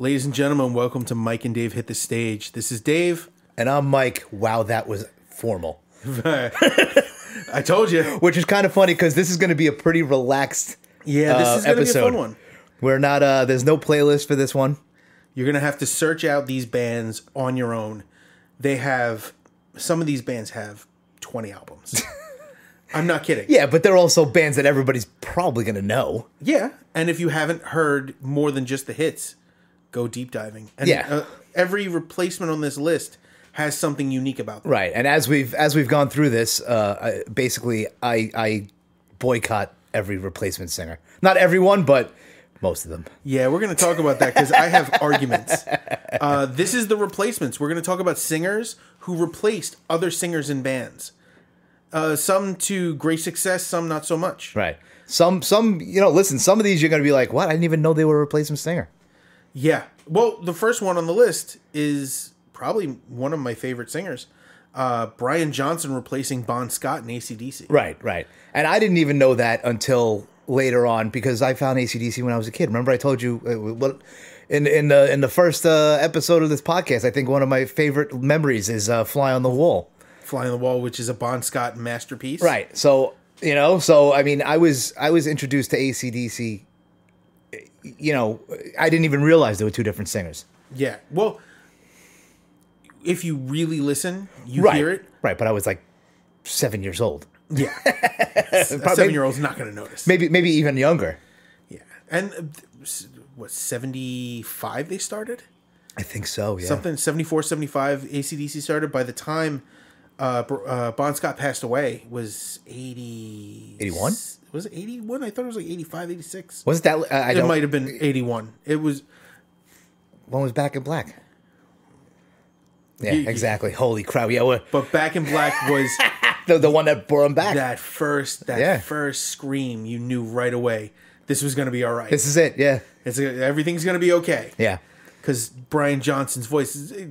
Ladies and gentlemen, welcome to Mike and Dave Hit the Stage. This is Dave. And I'm Mike. Wow, that was formal. I told you. Which is kind of funny because this is going to be a pretty relaxed Yeah, this uh, is going to be a fun one. We're not. uh There's no playlist for this one. You're going to have to search out these bands on your own. They have, some of these bands have 20 albums. I'm not kidding. Yeah, but they're also bands that everybody's probably going to know. Yeah, and if you haven't heard more than just the hits, go deep diving. And Yeah. uh, every replacement on this list has something unique about them. Right. And as we've as we've gone through this, uh I, basically, I I boycott every replacement singer. Not everyone, but most of them. Yeah, we're going to talk about that because I have arguments. Uh, this is the replacements. We're going to talk about singers who replaced other singers in bands. Uh, some to great success, some not so much. Right. Some some you know, listen. Some of these you're going to be like, what? I didn't even know they were a replacement singer. Yeah. Well, the first one on the list is probably one of my favorite singers. Uh, Brian Johnson replacing Bon Scott in ACDC. Right, right. And I didn't even know that until later on because I found ACDC when I was a kid. Remember, I told you uh, what in in the in the first uh, episode of this podcast. I think one of my favorite memories is uh, "Fly on the Wall." Fly on the Wall, which is a Bon Scott masterpiece. Right. So you know, so I mean, I was I was introduced to ACDC. You know, I didn't even realize there were two different singers. Yeah. Well, if you really listen, you Right. hear it. Right. But I was like seven years old, Yeah. a seven year old's not going to notice. maybe maybe even younger. Yeah. And uh, what, 75 they started? I think so. Yeah. Something 74, 75 ACDC started. By the time uh, uh, Bon Scott passed away, was 80. 81? Was it 81? I thought it was like 85, 86. Was it that? I I It might have been 81. It was. One was Back in Black. Yeah, You- exactly. Holy crap! Yeah, But Back in Black was the the one that brought him back. that first that Yeah. first scream. You knew right away this was going to be all right. This is it. Yeah, It's everything's going to be okay. yeah, because Brian Johnson's voice is eh,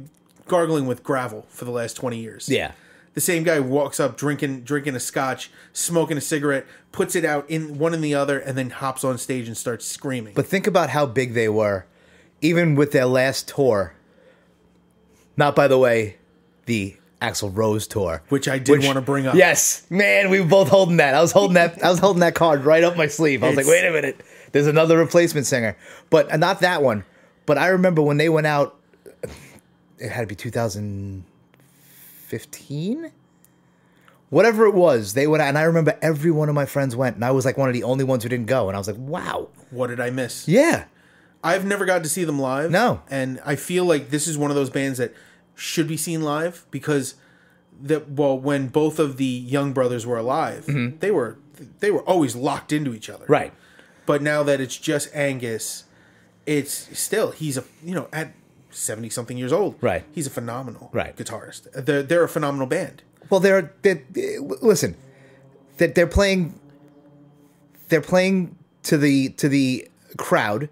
gargling with gravel for the last twenty years. yeah. The same guy walks up drinking drinking a scotch, smoking a cigarette, puts it out in one in the other, and then hops on stage and starts screaming. But think about how big they were, even with their last tour. Not, by the way, the Axl Rose tour, Which I did wanna bring up. Yes, man, we were both holding that. I was holding that. I was holding that card right up my sleeve. I was like, wait a minute, there's another replacement singer, but uh, not that one. But I remember when they went out. It had to be 2015. Whatever it was, they went out, and I remember every one of my friends went, and I was like one of the only ones who didn't go, and I was like, "Wow, what did I miss? yeah, I've never got to see them live. No. and I feel like this is one of those bands that should be seen live because that well, when both of the young brothers were alive, they were they were always locked into each other. Mm-hmm. right." But now that it's just Angus, it's still he's a you know at seventy something years old. Right. He's a phenomenal Right. guitarist. They're they're a phenomenal band. Well, they're, they're listen, that they're playing, they're playing to the to the crowd,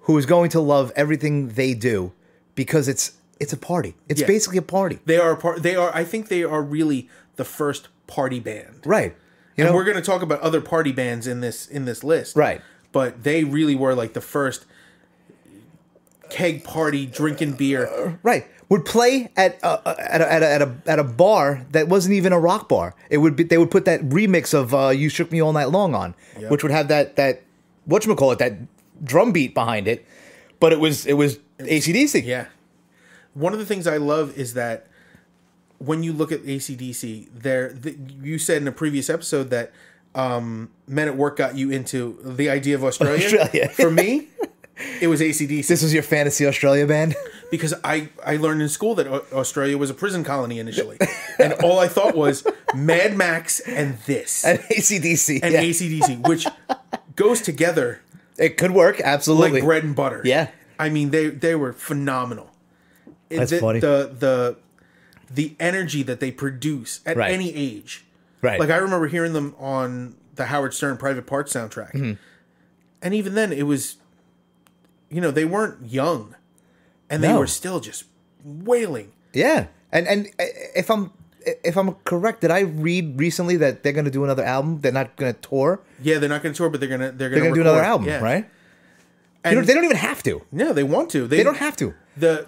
who is going to love everything they do, because it's it's a party. It's Yeah. basically a party, They are a part. They are. I think they are really the first party band. right? You And know, we're going to talk about other party bands in this in this list. Right. But they really were like the first keg party drinking beer. right? Would play at a, at a, at a, at a at a bar that wasn't even a rock bar. It would be they would put that remix of uh, "You Shook Me All Night Long" on, which would have that that what you call it that drum beat behind it, but it was it was ACDC. Yeah. One of the things I love is that when you look at ACDC, there the, you said in a previous episode that um, Men at Work got you into the idea of Australia. Australia. For me, it was ACDC This was your fantasy Australia band. because I, I learned in school that Australia was a prison colony initially. and all I thought was Mad Max and this and ACDC. and yeah. ACDC, which goes together it could work, absolutely. like bread and butter. Yeah. I mean they they were phenomenal. That's the, funny. The the the energy that they produce at Right. any age. right. Like I remember hearing them on the Howard Stern Private Parts soundtrack. Mm-hmm. And even then it was you know, they weren't young. And they No. were still just wailing. yeah. And and uh, if I'm if I'm correct, did I read recently that they're going to do another album? They're not going to tour. Yeah, they're not going to tour, but they're gonna they're They're gonna, do another album, Yeah. right? You know, they don't even have to. No, they want to. They don't have to. The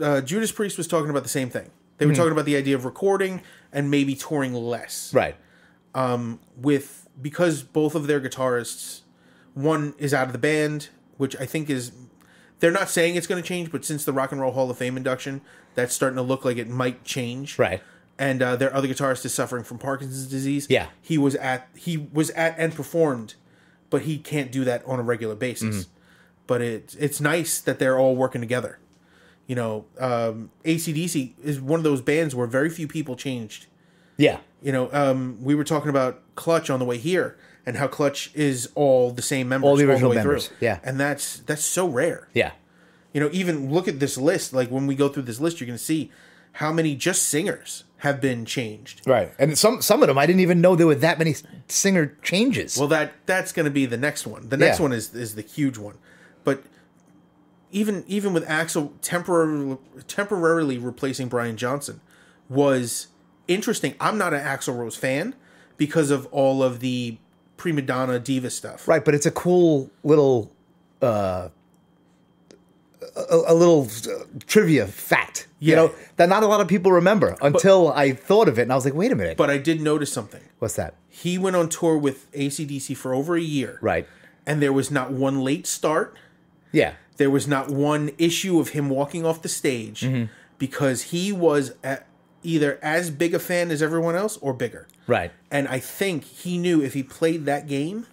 uh, Judas Priest was talking about the same thing. They were Hmm. talking about the idea of recording and maybe touring less. Right. Um, With because both of their guitarists, one is out of the band, which I think is they're not saying it's going to change, but since the Rock and Roll Hall of Fame induction, that's starting to look like it might change. Right. And uh, their other guitarist is suffering from Parkinson's disease. Yeah. he was at he was at and performed, but he can't do that on a regular basis. Mm-hmm. But it's it's nice that they're all working together. You know, um, ACDC is one of those bands where very few people changed. Yeah. You know, um, we were talking about Clutch on the way here, and how Clutch is all the same members, All the original way members, through. yeah. and that's that's so rare. Yeah. You know, even look at this list. Like when we go through this list, you're going to see how many just singers have been changed. Right. And some some of them I didn't even know there were that many singer changes. Well, that that's going to be the next one. The next Yeah. one is is the huge one. But even even with Axl temporarily temporarily replacing Brian Johnson was interesting. I'm not an Axl Rose fan because of all of the prima donna diva stuff. right, but it's a cool little uh a, a little uh, trivia fact. You know, that not a lot of people remember until I thought of it and I was like, wait a minute. But I did notice something. What's that? He went on tour with ACDC for over a year. Right. And there was not one late start. Yeah. There was not one issue of him walking off the stage Mm-hmm. because he was at either as big a fan as everyone else or bigger. Right. And I think he knew if he played that game,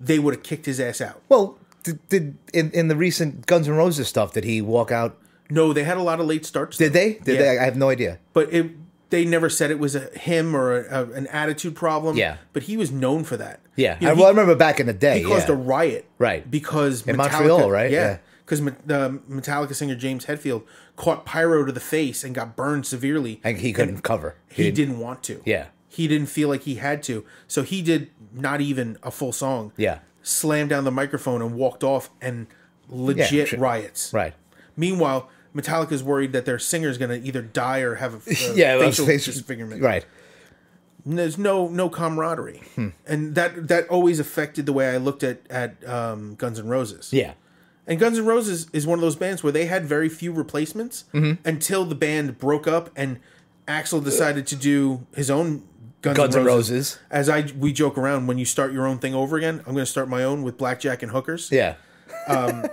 they would have kicked his ass out. Well, did, did in, in the recent Guns N' Roses stuff, did he walk out? No, they had a lot of late starts. Did they? Did Yeah. they? I have no idea. But it, they never said it was a him or a, a, an attitude problem. Yeah. But he was known for that. Yeah. You know, I, he- well, I remember back in the day. he caused yeah. a riot, Right. Because In Metallica, Montreal, right? Yeah, Yeah. because the Metallica singer James Hetfield caught pyro to the face and got burned severely, and he couldn't cover. he didn't want to. Yeah. he didn't feel like he had to, so he did not even a full song. Yeah. slammed down the microphone and walked off, and legit sure. riots. Right. Meanwhile, Metallica's worried that their singer's going to either die or have a, a Yeah. facial face- disfigurement. Right. There's no no camaraderie, Hmm. and that that always affected the way I looked at at um, Guns N' Roses. Yeah. And Guns N' Roses is one of those bands where they had very few replacements Mm-hmm. until the band broke up and Axl decided to do his own Guns, Guns N' Roses. Roses. As I we joke around, when you start your own thing over again, I'm going to start my own with blackjack and hookers. Yeah.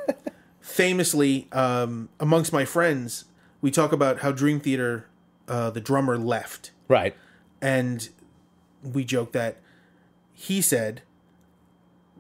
Famously, um, amongst my friends, we talk about how Dream Theater, uh, the drummer left, Right. and we joke that he said.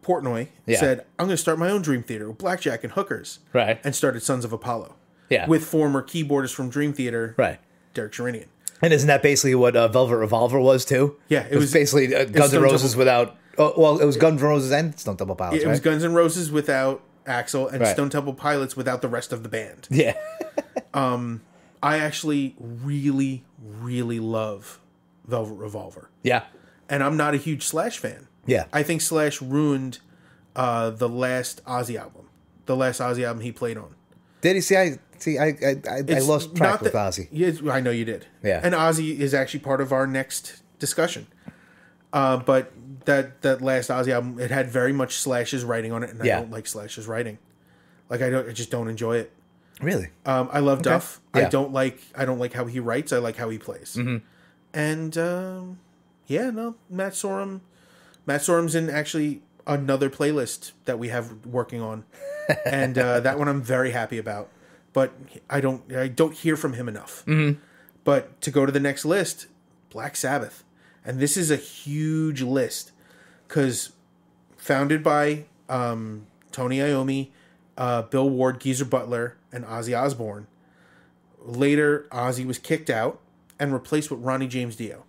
Portnoy Yeah. said, "I'm going to start my own Dream Theater with blackjack and hookers." Right. and started Sons of Apollo. Yeah. With former keyboardist from Dream Theater, Right. Derek Sherinian. And isn't that basically what uh, Velvet Revolver was too? Yeah, it, was, was- basically uh, Guns N' Roses Temple- without. Oh, well, it was Guns N' Roses and Stone Temple Pilots, It right? was Guns N' Roses without Axl and Right. Stone Temple Pilots without the rest of the band. yeah. um, I actually really, really love Velvet Revolver. Yeah. And I'm not a huge Slash fan. Yeah. I think Slash ruined uh, the last Ozzy album. The last Ozzy album he played on. Did he see? I see. I I, I, I lost track not with that- Ozzy. Yes, I know you did. Yeah. And Ozzy is actually part of our next discussion. Uh, but that that last Ozzy album, it had very much Slash's writing on it, and Yeah. I don't like Slash's writing. Like I don't, I just don't enjoy it. Really? Um, I love Duff. I don't like, I don't like how he writes. I like how he plays. Mm-hmm. And um, yeah, no, Matt Sorum, Matt Sorum's in actually another playlist that we have working on, and uh, that one I'm very happy about. But I don't, I don't hear from him enough. Mm-hmm. But to go to the next list, Black Sabbath, and this is a huge list because founded by um, Tony Iommi, uh, Bill Ward, Geezer Butler, and Ozzy Osbourne. Later, Ozzy was kicked out and replaced with Ronnie James Dio.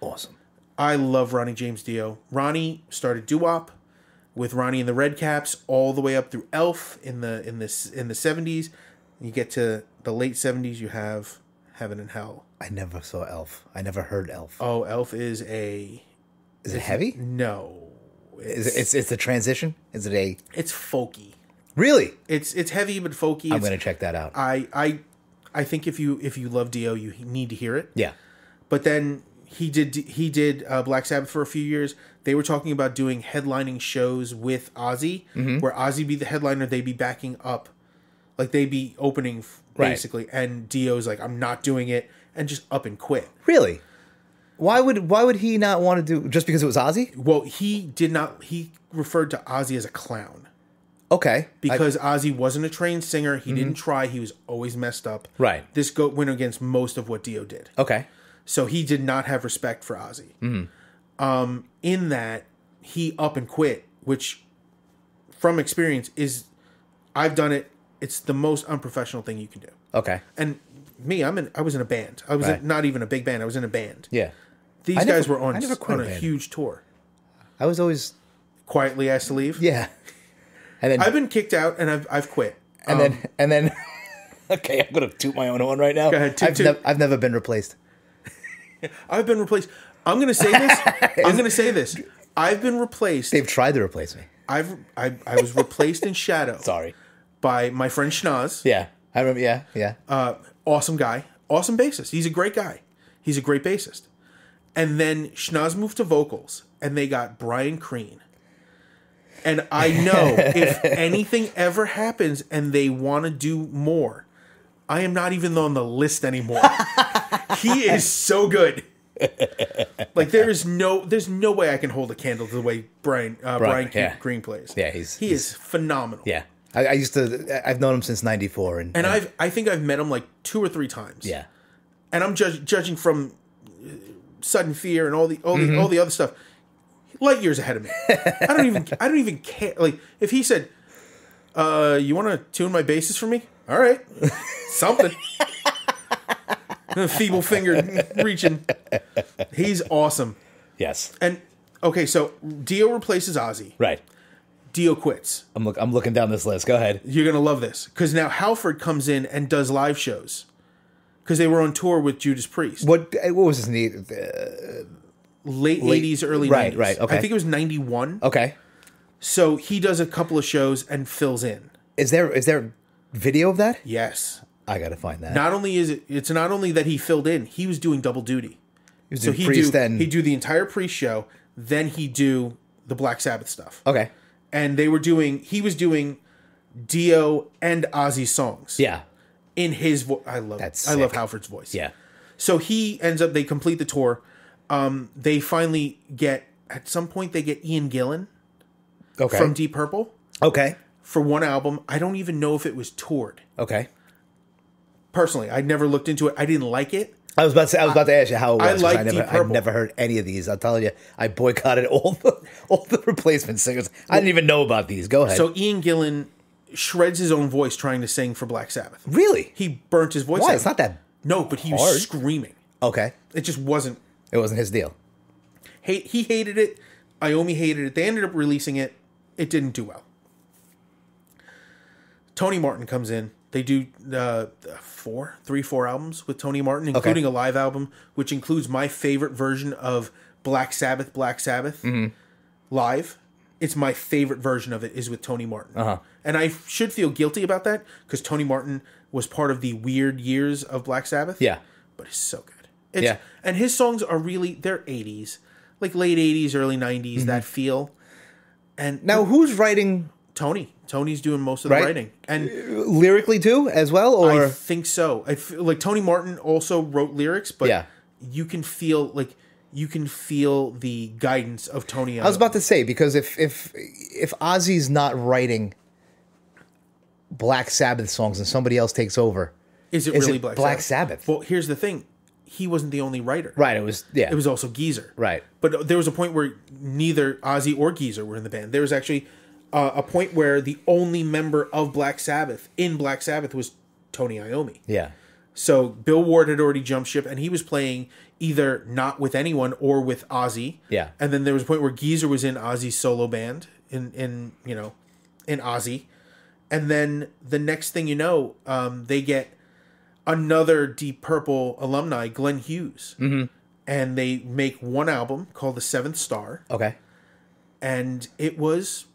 Awesome. I love Ronnie James Dio. Ronnie started doo-wop with Ronnie and the Redcaps all the way up through Elf in the in this in the seventies. You get to the late seventies, you have Heaven and Hell. I never saw Elf. I never heard Elf. Oh, Elf is a Is it heavy? no. Is it, it's it's a transition? Is it a It's folky. really? It's it's heavy but folky. I'm It's- gonna check that out. I I I think if you if you love Dio, you need to hear it. Yeah. But then he did he did uh, Black Sabbath for a few years. They were talking about doing headlining shows with Ozzy, Mm-hmm. where Ozzy be the headliner, They'd be backing up, like they'd be opening f- Right. basically, and Dio's like, I'm not doing it, and just up and quit. Really? Why would why would he not want to do just because it was Ozzy? Well, he did not. He referred to Ozzy as a clown Okay. because Ozzy wasn't a trained singer. He didn't try. He was always messed up. Mm-hmm. Right. This go went against most of what Dio did. okay. So he did not have respect for Ozzy. Mm-hmm. Um, in that he up and quit, which from experience is I've done it. It's the most unprofessional thing you can do. Okay. And me, I'm in. I was in a band. I was Right. in, not even a big band. I was in a band. Yeah. These I guys never- were on I never quit on a a huge tour. I was always Quietly asked to leave. yeah. And then I've been kicked out and I've I've quit. and then and then Okay, I'm gonna toot my own horn right now. Go ahead, toot, I've, toot. nev- I've never been replaced. I've been replaced. I'm gonna say this. I'm gonna say this. I've been replaced. They've tried to replace me. I've I, I was replaced in Shadow Sorry. by my friend Schnoz. Yeah. I remember yeah, yeah. Uh, awesome guy, awesome bassist. He's a great guy. He's a great bassist. And then Schnoz moved to vocals, and they got Brian Crean. And I know if anything ever happens and they want to do more, I am not even on the list anymore. he is so good. like there is no, there's no way I can hold a candle to the way Brian uh, Brian, yeah. Green plays. Yeah, he's- he is phenomenal. yeah. I, I used to I've known him since ninety four and, And I've I think I've met him like two or three times. yeah. and I'm judge, judging from uh, sudden fear and all the all the Mm-hmm. all the other stuff. Light years ahead of me. I don't even I don't even care. Like if he said, "Uh, you want to tune my basses for me?" All right, something. Feeble finger reaching. He's awesome. Yes. And okay, so Dio replaces Ozzy. Right. Dio quits. I'm look I'm looking down this list. Go ahead. You're gonna love this because now Halford comes in and does live shows because they were on tour with Judas Priest. What what was his name? Uh, late eighties, early right, nineties. right, okay. I think it was ninety one. okay. So he does a couple of shows and fills in. Is there is there video of that? Yes. I gotta find that. Not only is it it's not only that he filled in, he was doing double duty. He was So doing he priest do and he do the entire priest show, then he do the Black Sabbath stuff. okay. And they were doing he was doing Dio and Ozzy songs Yeah. in his voice. I love That's I love. Halford's voice. Yeah. So he ends up they complete the tour. Um, they finally get at some point they get Ian Gillan Okay. from Deep Purple. okay. For one album. I don't even know if it was toured. Okay. Personally, I never looked into it. I didn't like it. I was about to say, I was about to ask you how it was. I like I never, Deep I've Purple. never heard any of these. I'll tell you, I boycotted all the all the replacement singers. I didn't even know about these. Go ahead. So Ian Gillan shreds his own voice trying to sing for Black Sabbath. really? He burnt his voice Why? out. It's not that. No, but he was screaming. Okay. It just wasn't. It wasn't his deal. Hate. He hated it. Iommi hated it. They ended up releasing it. It didn't do well. Tony Martin comes in. They do uh, four, three, four albums with Tony Martin, including a live album, which includes my favorite version of Black Sabbath. Black Sabbath Mm-hmm. live. It's my favorite version of it is with Tony Martin, Uh-huh. and I should feel guilty about that because Tony Martin was part of the weird years of Black Sabbath. Yeah. but it's so good. It's, Yeah. and his songs are really they're eighties, like late eighties, early 90s Mm-hmm. That feel. And Now, who's writing Tony, Tony's doing most of the Right. writing, and uh, lyrically too, as well, Or I think so. I feel like Tony Martin also wrote lyrics, but Yeah. you can feel like you can feel the guidance of Tony. I was about to say because if if if Ozzy's not writing Black Sabbath songs and somebody else takes over, is it is really it Black, Black Sabbath? Sabbath? Well, here's the thing: he wasn't the only writer. right? It was yeah. It was also Geezer. Right. But there was a point where neither Ozzy or Geezer were in the band. There was actually uh, a point where the only member of Black Sabbath in Black Sabbath was Tony Iommi. yeah. So Bill Ward had already jumped ship, and he was playing either not with anyone or with Ozzy. Yeah. And then there was a point where Geezer was in Ozzy's solo band in in you know in Ozzy, and then the next thing you know, um, they get another Deep Purple alumni, Glenn Hughes, mm-hmm. and they make one album called The Seventh Star, Okay. and it was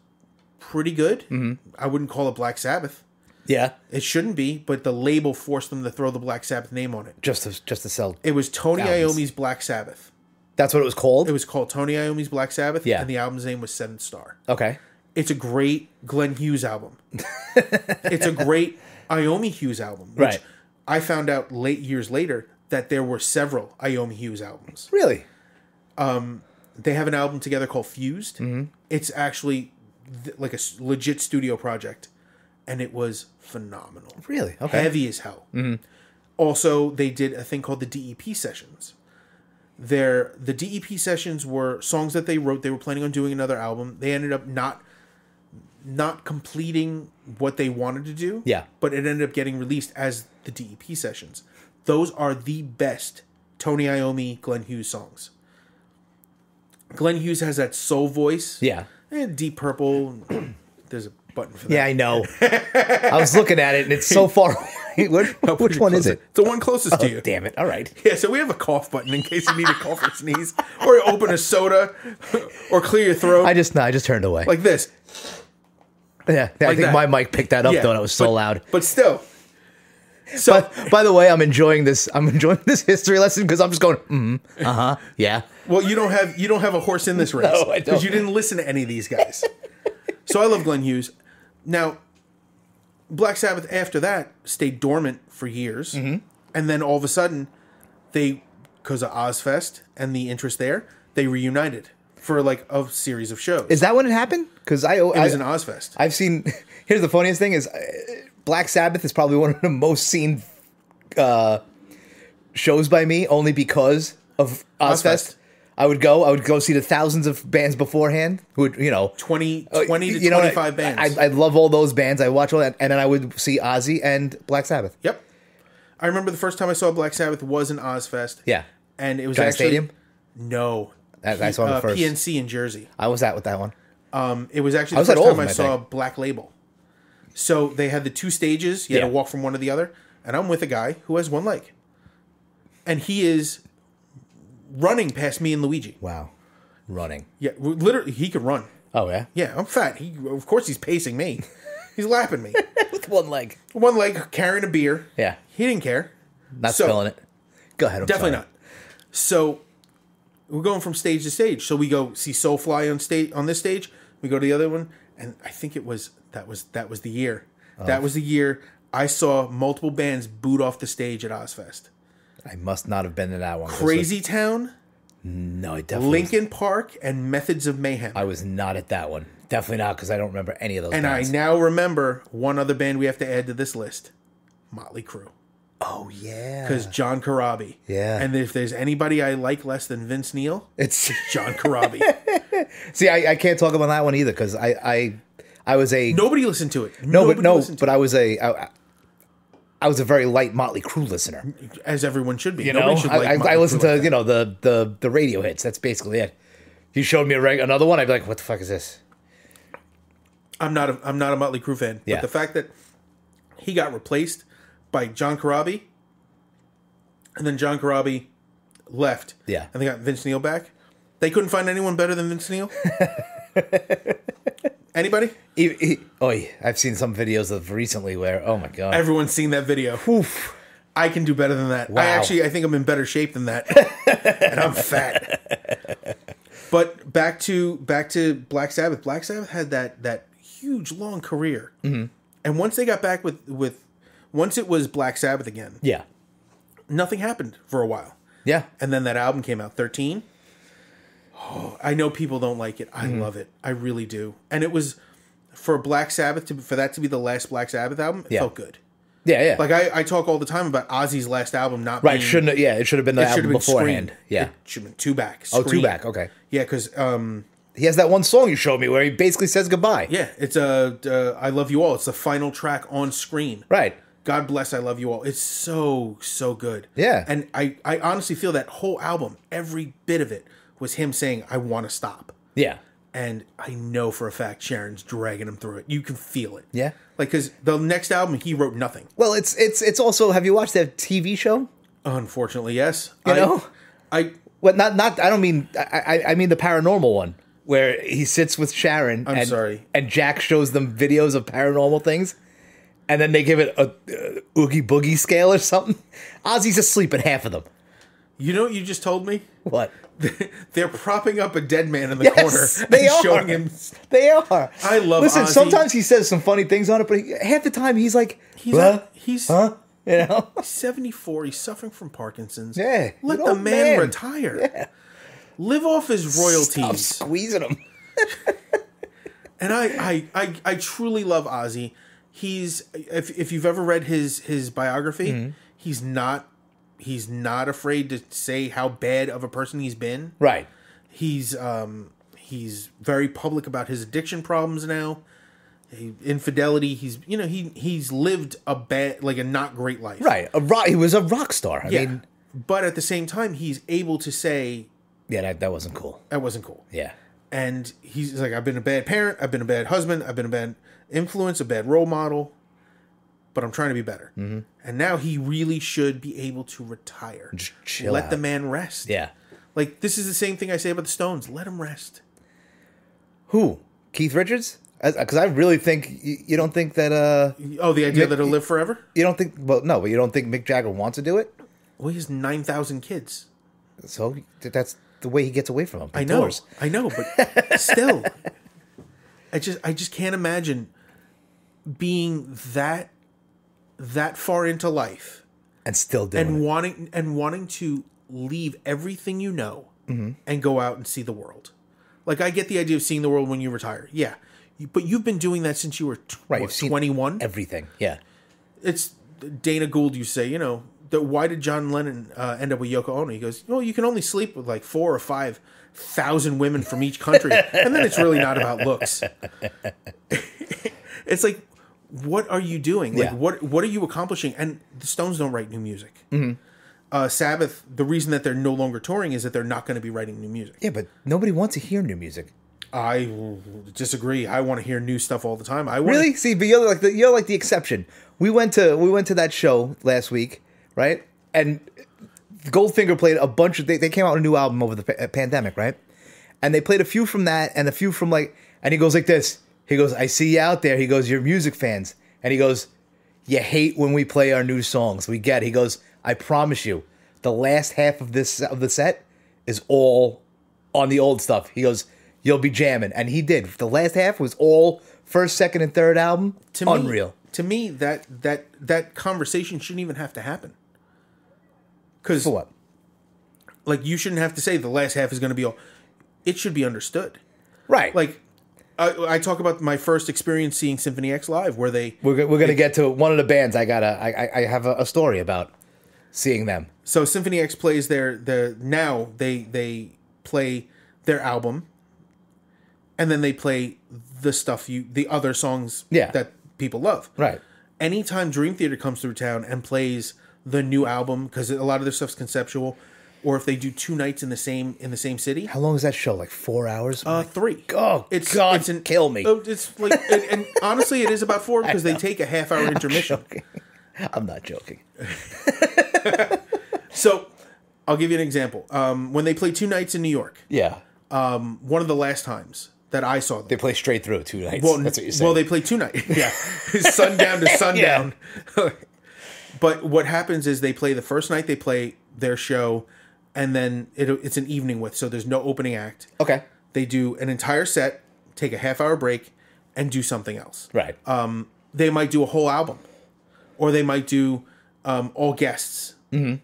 pretty good. Mm-hmm. I wouldn't call it Black Sabbath. Yeah. It shouldn't be, but the label forced them to throw the Black Sabbath name on it. Just to just to sell. It was Tony Albums. Iommi's Black Sabbath. That's what it was called. It was called Tony Iommi's Black Sabbath. Yeah. And the album's name was Seventh Star. okay. It's a great Glenn Hughes album. it's a great Iommi Hughes album. Which Right. I found out late years later that there were several Iommi Hughes albums. Really? Um, They have an album together called Fused. Mm-hmm. It's actually th- like a s- legit studio project, and it was phenomenal. Really? Okay. Mm-hmm. Heavy as hell. Also, they did a thing called the DEP sessions. Their the DEP sessions were songs that they wrote. They were planning on doing another album. They ended up not not completing what they wanted to do. Yeah. But it ended up getting released as the DEP sessions. Those are the best Tony Iommi, Glenn Hughes songs. Glenn Hughes has that soul voice. Yeah. And Deep Purple. There's a button for that. Yeah, I know. I was looking at it and it's so far away. What, which one is it? It's the one closest to oh, you. Damn it. All right. Yeah, so we have a cough button in case you need a cough or sneeze, or you open a soda, or clear your throat I just no, I just turned away. like this. yeah, I think that. my mic picked that up Yeah, though, and it was so but- loud. But still, so But by the way, I'm enjoying this. I'm enjoying this history lesson because I'm just going, mm, uh huh, yeah. well, you don't have you don't have a horse in this race No, because you didn't listen to any of these guys. so I love Glenn Hughes. Now, Black Sabbath after that stayed dormant for years, Mm-hmm. and then all of a sudden, they because of Ozzfest and the interest there, they reunited for like a series of shows. Is that when it happened? Because I, it was I an Ozzfest. I've seen. Here's the funniest thing: is uh, Black Sabbath is probably one of the most seen uh, shows by me, only because of Ozzfest. I would go. I would go see the thousands of bands beforehand. Who would you know? 20, uh, 20 to you know what? 25 bands. I, I love all those bands. I watch all that, and then I would see Ozzy and Black Sabbath. Yep. I remember the first time I saw Black Sabbath was in Ozzfest. Yeah, And it was Giant actually Stadium? No. I- I saw them uh, first. PNC in Jersey. I was at with that one. Um, it was actually I the was at first time I saw. Black Label. So they had the two stages. You had to walk from one to the other. And I'm with a guy who has one leg. And he is running past me and Luigi. Wow, running. Yeah, literally, he could run. Oh yeah, Yeah, I'm fat. He, of course, he's pacing me. He's lapping me. with one leg. One leg carrying a beer. Yeah, He didn't care. not So- spilling it. Go ahead. I'm Definitely sorry. not. So we're going from stage to stage. So we go see Soulfly on stage on this stage. We go to the other one, and I think it was that was that was the year. Oh. That was the year I saw multiple bands boot off the stage at Ozzfest. I must not have been in that one. Was- Crazy Town, No, I definitely. Linkin Park, and Methods of Mayhem. I was not at that one. Definitely not because I don't remember any of those. and I now remember one other band we have to add to this list, Motley Crue. oh yeah, Because John Corabi. Yeah. And if there's anybody I like less than Vince Neil, it's John Corabi. see, I, I can't talk about that one either because I, I I was a Nobody listened to it. no, but Nobody no, listened to but I was a I, I was a very light Motley Crue listener. as everyone should be. You Nobody know, should I, like I, Motley I listened to like you know the the the radio hits. That's basically it. You showed me a reg- another one, I'd be like, "What the fuck is this?" I'm not a I'm not a Motley Crue fan. Yeah. But the fact that he got replaced by John Corabi, and then John Corabi left. Yeah. And they got Vince Neil back. They couldn't find anyone better than Vince Neil. Anybody? Oh, I've seen some videos of recently where, oh my god, Everyone's seen that video. Oof. I can do better than that. Wow. I actually I think I'm in better shape than that. and I'm fat. But back to back to Black Sabbath. Black Sabbath had that that huge long career. Mm-hmm. And once they got back with with once it was Black Sabbath again, yeah, nothing happened for a while. yeah, And then that album came out, 13. Oh, I know people don't like it. I Mm-hmm. love it. I really do. And it was for Black Sabbath to for that to be the last Black Sabbath album, it Yeah. felt good. yeah, yeah. Like I, I talk all the time about Ozzy's last album not right, being shouldn't yeah, it should have been the album been beforehand. Scream. Yeah. It should have been two back. oh, two back. Okay. Yeah, because um, He has that one song you showed me where he basically says goodbye. yeah, it's a uh, I love you all. It's the final track on Scream. Right. God bless, I love you all. It's so so good. Yeah. and I I honestly feel that whole album, every bit of it, was him saying, "I want to stop." Yeah. And I know for a fact Sharon's dragging him through it. You can feel it. Yeah. like because the next album he wrote nothing. Well, it's it's it's also. Have you watched that TV show? Unfortunately, yes. You I, know? I Well, not not. I don't mean. I I, mean the paranormal one where he sits with Sharon. I'm and, sorry. And Jack shows them videos of paranormal things, and then they give it a uh, oogie boogie scale or something. Ozzy's asleep at half of them. You know what you just told me? What? They're propping up a dead man in the Yes, corner they are. showing him. They are. I love Listen, Ozzy. sometimes he says some funny things on it, but he, half the time he's like, He's "Huh? he's huh? You know? 74. He's suffering from Parkinson's. Yeah, Let the man, man. retire. Yeah. Live off his Stop royalties. squeezing him. And I, I, I, I truly love Ozzy. He's if if you've ever read his his biography, Mm-hmm. he's not he's not afraid to say how bad of a person he's been. Right. He's um he's very public about his addiction problems now. He, infidelity. He's you know he he's lived a bad like a not great life. Right. A rock, he was a rock star. I Yeah. mean, but at the same time, he's able to say yeah, that, that wasn't cool. that wasn't cool. Yeah. and he's like, I've been a bad parent, I've been a bad husband, I've been a bad influence, a bad role model, but I'm trying to be better. Mm-hmm. And now he really should be able to retire. Just chill Let out. the man rest. Yeah. Like this is the same thing I say about the Stones. Let him rest. Who? Keith Richards? Because I really think you, you don't think that uh Oh, the idea Mick- that he'll live forever. you don't think well no but you don't think Mick Jagger wants to do it Well, he has nine thousand kids. so that's the way he gets away from them. I know, I know, but still, I just, I just can't imagine being that, that far into life and still doing and it. wanting and wanting to leave everything you know Mm-hmm. and go out and see the world. Like I get the idea of seeing the world when you retire. Yeah. But you've been doing that since you were t- Right, what, you've seen 21. Everything. Yeah. It's Dana Gould you say, you know, that why did John Lennon uh, end up with Yoko Ono? He goes, "Well, you can only sleep with like 4 or 5 thousand women from each country." and then it's really not about looks. it's like what are you doing? Like Yeah. what what are you accomplishing? And the Stones don't write new music. Uh, Sabbath, the reason that they're no longer touring is that they're not going to be writing new music. Yeah, but nobody wants to hear new music. I disagree. I want to hear new stuff all the time. I want Really? See, but you're like the you're like the exception. We went to we went to that show last week, right? And Goldfinger played a bunch of. They, they came out with a new album over the uh, pandemic, right? And they played a few from that and a few from like. And he goes like this. He goes, "I see you out there." He goes, "You're music fans," and he goes, "You hate when we play our new songs. We get." it." He goes, "I promise you, the last half of this of the set is all on the old stuff." He goes, "You'll be jamming," and he did. The last half was all first, second, and third album. to me, Unreal. To me, that that that conversation shouldn't even have to happen. Because For what? like you shouldn't have to say the last half is going to be all. It should be understood. Right. Like I, I talk about my first experience seeing Symphony X live, where they we're we're gonna get to one of the bands. I gotta. I I, I have a, a story about seeing them. so Symphony X plays their their now they they play their album, and then they play the stuff you the other songs Yeah. that people love. Right. anytime Dream Theater comes through town and plays the new album because a lot of their stuff's conceptual, or if they do two nights in the same in the same city, How long is that show? Like four hours? uh, three. Oh, it's God, kill me. oh, It's like, and, and honestly, it is about four because they take a half hour intermission. I'm not joking. So, I'll give you an example. Um, when they play two nights in New York, Yeah. one of the last times that I saw them, They play straight through two nights. Well, That's what you're saying. well, they play two nights. Yeah, sundown to sundown. but what happens is they play the first night. They play their show, and then it, it's an evening with. So there's no opening act. okay. They do an entire set, take a half hour break, and do something else. Right. They might do a whole album, or they might do um, all guests. Mm-hmm.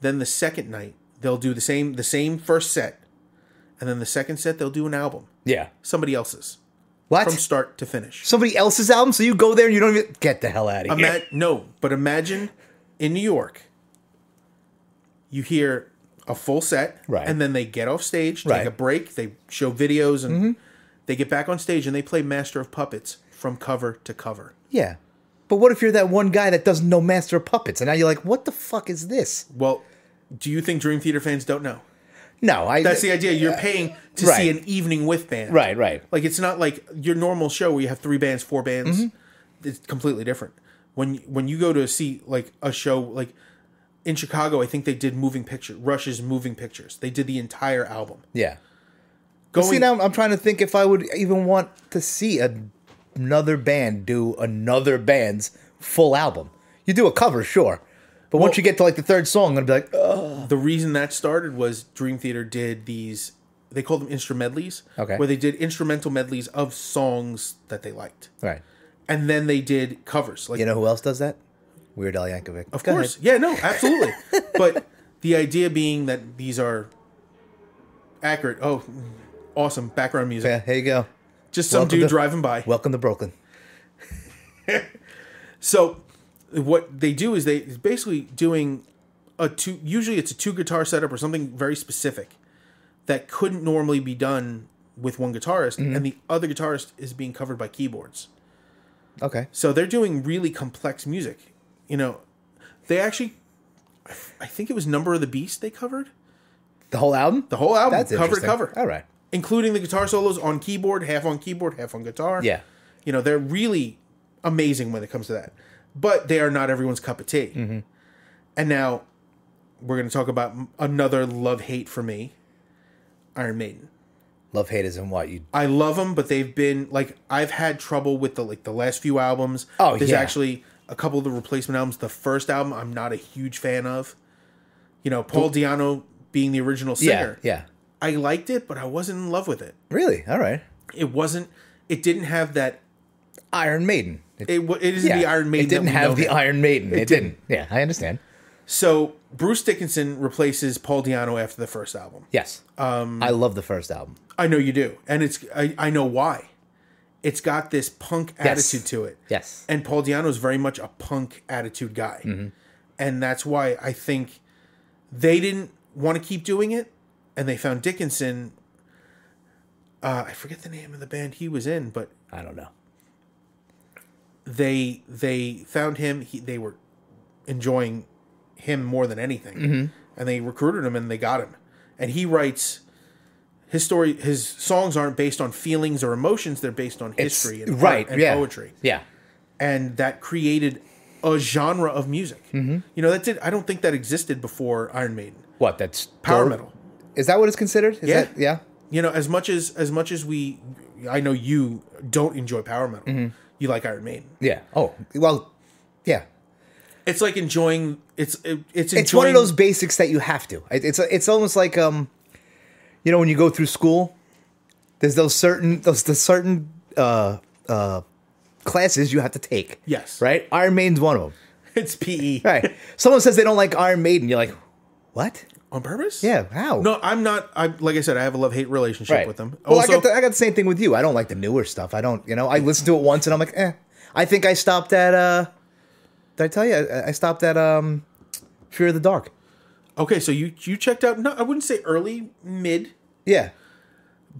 Then the second night they'll do the same the same first set, and then the second set they'll do an album, yeah. somebody else's What? from start to finish. Somebody else's album? So you go there and you don't even get the hell out of here. Ima- no, but imagine in New York, you hear a full set, Right. and then they get off stage, take Right. a break, they show videos, and they get back on stage and they play Master of Puppets from cover to cover. yeah. But what if you're that one guy that doesn't know Master of Puppets, and now you're like, what the fuck is this? Well, do you think Dream Theater fans don't know? No, I. That's the idea. You're paying to Right. see an evening with band. Right. Right. Like it's not like your normal show where you have three bands, four bands. Mm-hmm. It's completely different. When when you go to see like a show like in Chicago, I think they did Moving Picture Rush's Moving Pictures. They did the entire album. Yeah. Going See now, I'm trying to think if I would even want to see a, another band do another band's full album. You do a cover, sure, but once you get to like the third song, I'm gonna be like, oh, the reason that started was Dream Theater did these. They called them instrumentalies. Okay. Where they did instrumental medleys of songs that they liked, Right. and then they did covers. Like You know who else does that? Weird Al Yankovic. Of course. Yeah, no, absolutely. but the idea being that these are accurate. Oh, awesome. Background music. Yeah, here you go. Just some Welcome dude to- driving by. Welcome to Brooklyn. So what they do is they is basically doing a two usually it's a two guitar setup or something very specific that couldn't normally be done with one guitarist Mm-hmm. and the other guitarist is being covered by keyboards. Okay. So they're doing really complex music. You know, they actually I think it was Number of the Beast they covered. The whole album? The whole album That's cover to cover. All right. including the guitar solos on keyboard, half on keyboard, half on guitar. Yeah. You know, they're really amazing when it comes to that. But they are not everyone's cup of tea. Mm-hmm. And now we're going to talk about another love hate for me Iron Maiden. Love hate is in what you. I love them, but they've been like I've had trouble with the like the last few albums. Oh, there's yeah. actually a couple of the replacement albums. The first album, I'm not a huge fan of. You know, Paul Di'Anno being the original singer. Yeah. I liked it, but I wasn't in love with it. Really? All right. It wasn't. It didn't have that. Iron Maiden. It, it, it isn't yeah. the Iron Maiden. It didn't have the now. Iron Maiden. It, didn't. didn't. Yeah, I understand. So Bruce Dickinson replaces Paul Di'Anno after the first album. Yes. Um, I love the first album. I know you do, and it's I, I know why. It's got this punk Yes. attitude to it. Yes. And Paul Di'Anno is very much a punk attitude guy. Mm-hmm. And that's why I think they didn't want to keep doing it. And they found Dickinson. Uh, I forget the name of the band he was in, but I don't know. they they found him. He, they were enjoying him more than anything, and they recruited him and they got him. And he writes his story. His songs aren't based on feelings or emotions; they're based on It's- history and right. and yeah. poetry. Yeah. and that created a genre of music. Mm-hmm. You know, that did. I don't think that existed before Iron Maiden. What? That's Power metal. Is that what it's considered? Is Yeah. That, yeah. You know, as much as as much as we, I know you don't enjoy power metal. Mm-hmm. You like Iron Maiden. Yeah. Oh, well, yeah. It's like enjoying. It's it, it's It's one of those basics that you have to. It- It's it's almost like um, you know, when you go through school, there's those certain those the certain uh uh classes you have to take. Yes. Right. Iron Maiden's one of them. It's PE Right. Someone says they don't like Iron Maiden. You're like, what? on purpose. Yeah. How? No, I'm not. I like I said, I have a love hate relationship Right. with them. Well, Also, I got the, I got the same thing with you. I don't like the newer stuff. I don't. You know, I listened to it once and I'm like, eh. I think I stopped at uh. Did I tell you? I, I stopped at um, Fear of the Dark. Okay, so you you checked out. No, I wouldn't say early, mid. Yeah.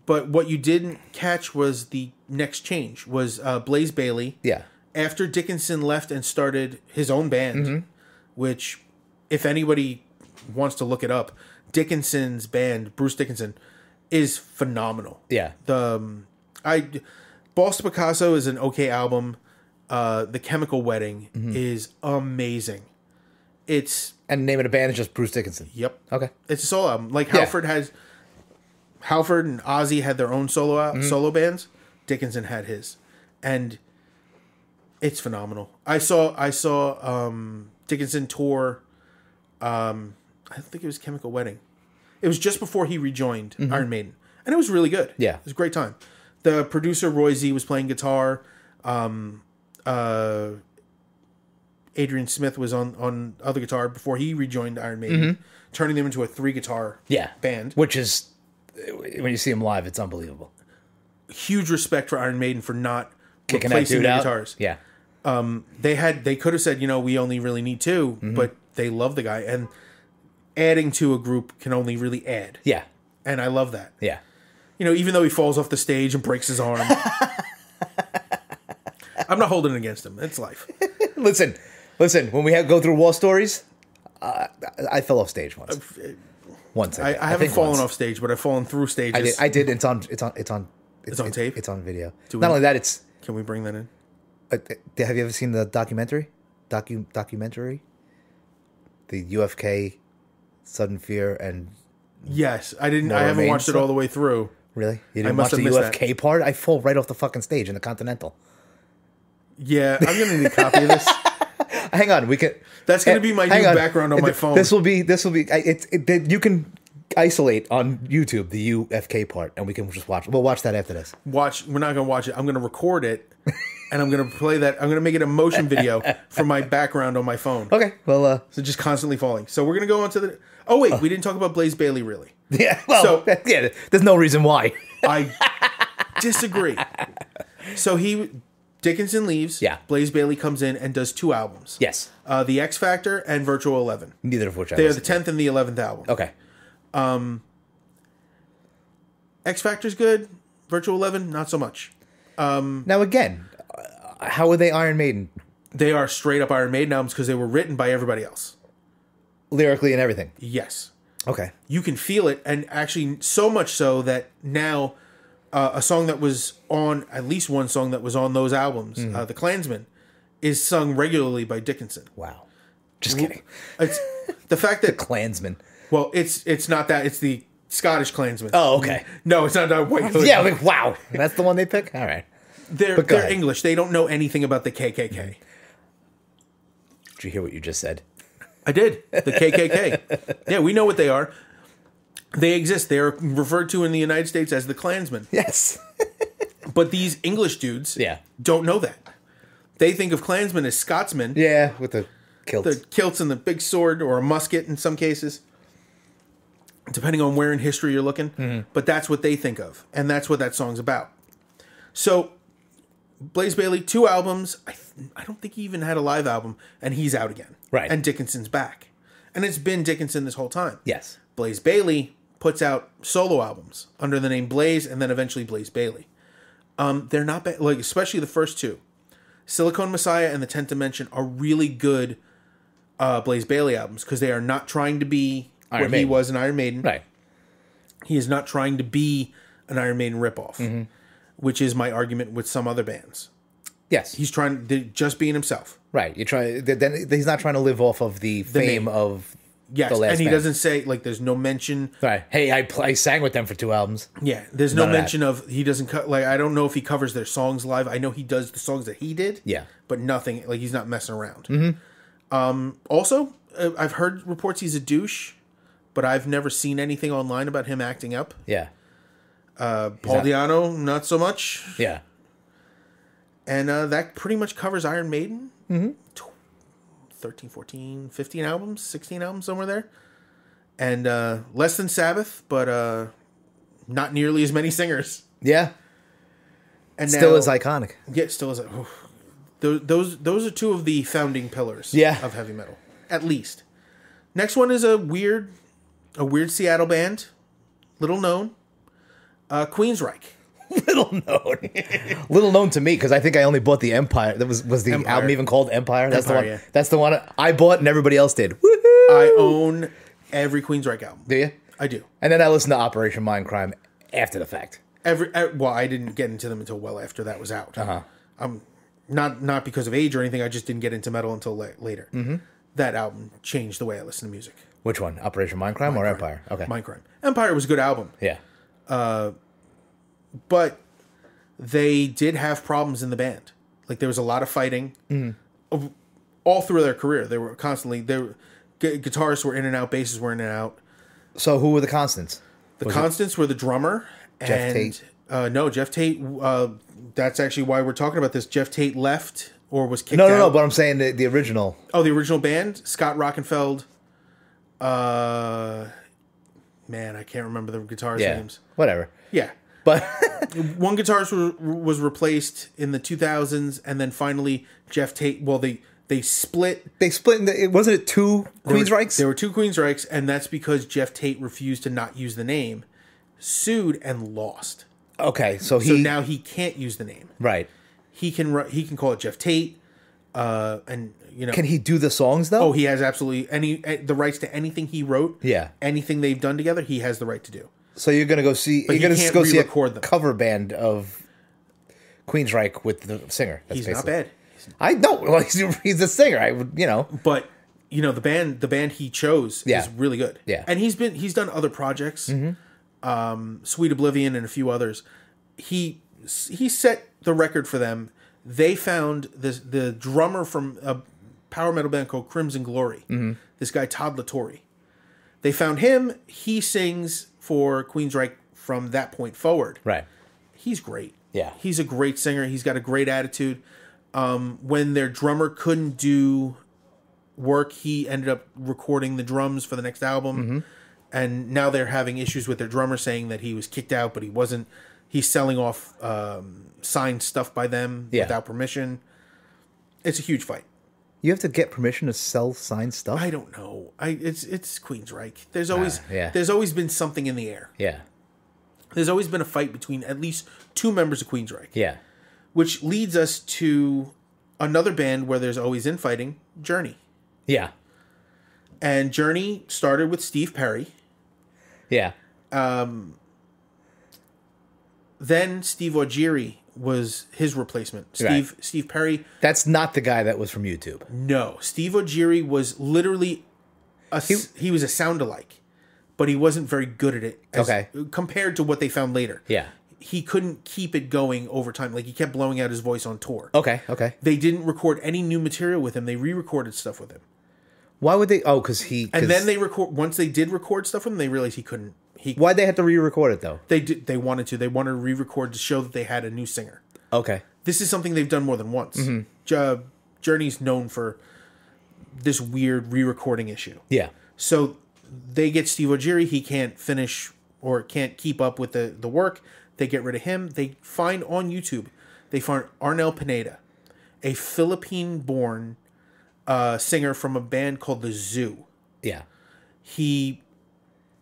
But what you didn't catch was the next change was uh, Blaze Bayley. Yeah. after Dickinson left and started his own band, Mm-hmm. which, if anybody wants to look it up, Dickinson's band, Bruce Dickinson, is phenomenal. Yeah. The um, I, Balls to Picasso is an okay album. Uh, the Chemical Wedding Mm-hmm. is amazing. It's And the name of the band is just Bruce Dickinson. yep. Okay. It's a solo album. Like Yeah. Halford has, Halford and Ozzy had their own solo Mm-hmm. al- solo bands. Dickinson had his, and it's phenomenal. I saw I saw um, Dickinson tour. Um, I think it was Chemical Wedding. It was just before he rejoined Iron Maiden, and it was really good. Mm-hmm. Yeah. it was a great time. The producer Roy Z was playing guitar. Um, uh, Adrian Smith was on on other guitar before he rejoined Iron Maiden, turning them into a three guitar Mm-hmm. Yeah. band. Which is when you see him live, it's unbelievable. Huge respect for Iron Maiden for not Kicking replacing the out. guitars. Yeah. They had they could have said, you know, we only really need 2 Mm-hmm. but they love the guy and adding to a group can only really add. Yeah. And I love that. Yeah. You know, even though he falls off the stage and breaks his arm. I'm not holding it against him. It's life. Listen, listen. When we have go through war stories, uh, I fell off stage once. Once I, I haven't think fallen once. off stage, but I've fallen through stages. I did. I did. It's on. It's on. It's on. It's on tape? It's on video. Do Not we- only that, it's. Can we bring that in? Uh, have you ever seen the documentary? Docu documentary. The UFK, sudden fear, and Yes, I didn't. More I haven't watched it all the way through. really, you didn't must watch the UFK part. I fall right off the fucking stage in the Continental. Yeah, I'm gonna need a copy of this. hang on, we can. That's gonna be my hang new background on my phone. This will be. This will be. It's. It, it, you can isolate on YouTube the UFK part, and we can just watch. We'll watch that after this. Watch. We're not gonna watch it. I'm gonna record it, and I'm gonna play that. I'm gonna make it a motion video for my background on my phone. Okay. Well. uh So just constantly falling. So we're gonna go on to the. Oh wait, we didn't talk about Blaze Bayley really. Yeah. Well. So- yeah. There's no reason why. I disagree. So he Dickinson leaves. Yeah. Blaze Bayley comes in and does two albums. yes. Uh, the X Factor and Virtual Eleven. Neither of which I. They are the tenth and the eleventh album. okay. X Factor's good. Virtual Eleven, not so much. Um, Now again, uh, how are they Iron Maiden They are straight up Iron Maiden albums because they were written by everybody else. lyrically and everything? Yes. Okay. you can feel it, and actually so much so that now uh, a song that was on at least one song that was on those albums, Mm-hmm. uh, "The Klansman," is sung regularly by Dickinson. Wow. Just kidding. It's the fact that Klansman. well, it's it's not that it's the Scottish Klansman. Oh, okay. no, it's not that white. Hood. Yeah. Like, wow. That's the one they pick. All right. they're they're ahead. English. They don't know anything about the KKK. Did you hear what you just said? I did the KKK. yeah, we know what they are. They exist. They are referred to in the United States as the Klansmen. Yes. But these English dudes Yeah. don't know that. They think of Klansmen as Scotsmen, Yeah. With the kilts. the kilts and the big sword or a musket in some cases, depending on where in history you're looking. Mm-hmm. But that's what they think of, and that's what that song's about. So, Blaze Bayley, two albums. I, th- I don't think he even had a live album, and he's out again. Right. And Dickinson's back, and it's been Dickinson this whole time. yes. Blaze Bayley puts out solo albums under the name Blaze and then eventually Blaze Bayley. Um, they're not bad, like especially the first two, Silicon Messiah and the Tenth Dimension are really good uh, Blaze Bayley albums because they are not trying to be Iron what he was in Iron Maiden. Right. He is not trying to be an Iron Maiden ripoff, Mm-hmm. which is my argument with some other bands. Yes. He's trying to just being himself. right. You try. Then he's not trying to live off of the, fame name. of. Yes, and he band. doesn't say like there's no mention Right. Hey, I pl- I sang with them for two albums. Yeah, there's no None of that. mention of he doesn't cut like I don't know if he covers their songs live. I know he does the songs that he did. Yeah. but nothing like he's not messing around. Mm-hmm. Um, also, uh, I've heard reports he's a douche, but I've never seen anything online about him acting up. Yeah. Paul not- Di'Anno, not so much, Yeah. and uh, that pretty much covers Iron Maiden. Mm-hmm. 13, 14, 15 albums, 16 albums, somewhere there. And uh, less than Sabbath, but uh, not nearly as many singers. Yeah. And Still now- is iconic. Yeah, still is. oof. Those, those those are two of the founding pillars. Yeah. of heavy metal, at least. Next one is a weird, a weird Seattle band, little known, uh, Queensryche. Little known. Little known to me because I think I only bought the Empire. That was was the Empire. album even called Empire? That's Empire, the one. yeah. That's the one I bought and everybody else did. Woohoo! I own every Queensryche album. Do you? I do. And then I listened to Operation Mindcrime after the fact. Every uh, well, I didn't get into them until well after that was out. Uh-huh. Um, not not because of age or anything. I just didn't get into metal until la- later. Mm-hmm. That album changed the way I listen to music. Which one? Operation Mindcrime or Empire? Okay. Mindcrime. Empire was a good album. yeah. But they did have problems in the band. Like there was a lot of fighting of- all through their career. They were constantly they were, gu- guitarists were in and out, basses were in and out. So who were the constants? The constants were the drummer Jeff and Tate? Uh, no, Geoff Tate. Uh, that's actually why we're talking about this. Geoff Tate left or was kicked No, out. no, no. No, but I'm saying the, the original. oh, the original band: Scott Rockenfield. Uh, man, I can't remember the guitarist Yeah. names. Whatever. Yeah, But one guitarist was, was replaced in the 2000s and then finally Geoff Tate well they they split they split. In the, it wasn't it two were- there were two queensryches and that's because Geoff Tate refused to not use the name sued and lost Okay, so he so now he can't use the name right. he can he can call it Geoff Tate uh and you know Can he do the songs though? oh he has absolutely any eh, the rights to anything he wrote Yeah. anything they've done together he has the right to do So you're gonna go see. But you're gonna can't go see a them. cover band of Queensryche with the singer. That's he's not bad I know. Well, he's, he's a singer. I would, you know. but you know the band the band he chose Yeah. is really good Yeah. Mm-hmm. and he's been he's done other projects um sweet oblivion and a few others he he set the record for them they found the the drummer from a power metal band called Crimson Glory. This guy Todd La Torre. They found him. He sings for Queensryche from that point forward. Right. He's great. Yeah. He's a great singer. He's got a great attitude. Um, when their drummer couldn't do work, he ended up recording the drums for the next album. Mm-hmm. And now they're having issues with their drummer saying that he was kicked out, but he wasn't. He's selling off um, signed stuff by them Yeah. without permission. It's a huge fight. You have to get permission to sell signed stuff. I don't know. I it's it's Queensryche. There's always Ah, yeah. there's always been something in the air. yeah. There's always been a fight between at least two members of Queensryche. Yeah. which leads us to another band where there's always infighting journey Yeah. and journey started with steve perry Yeah. Um. Then steve Augeri was his replacement steve steve perry That's not the guy that was from YouTube. no steve Augeri was literally a s- he, was a sound alike but he wasn't very good at it as- Okay. compared to what they found later Yeah. he couldn't keep it going over time like he kept blowing out his voice on tour Okay. Okay. they didn't record any new material with him they re-recorded stuff with him Why would they? Oh, because he. And then they record once they did record stuff with him, they realized he couldn't. He Why'd they have to re-record it though? they did they wanted to they wanted to re-record to show that they had a new singer. Okay. This is something they've done more than once. Jo- Journey's known for this weird re-recording issue. Yeah. So they get Steve Augeri. He can't finish or can't keep up with the the work. They get rid of him. They find on YouTube. They find Arnel Pineda, a Philippine-born uh, singer from a band called the Zoo. Yeah. he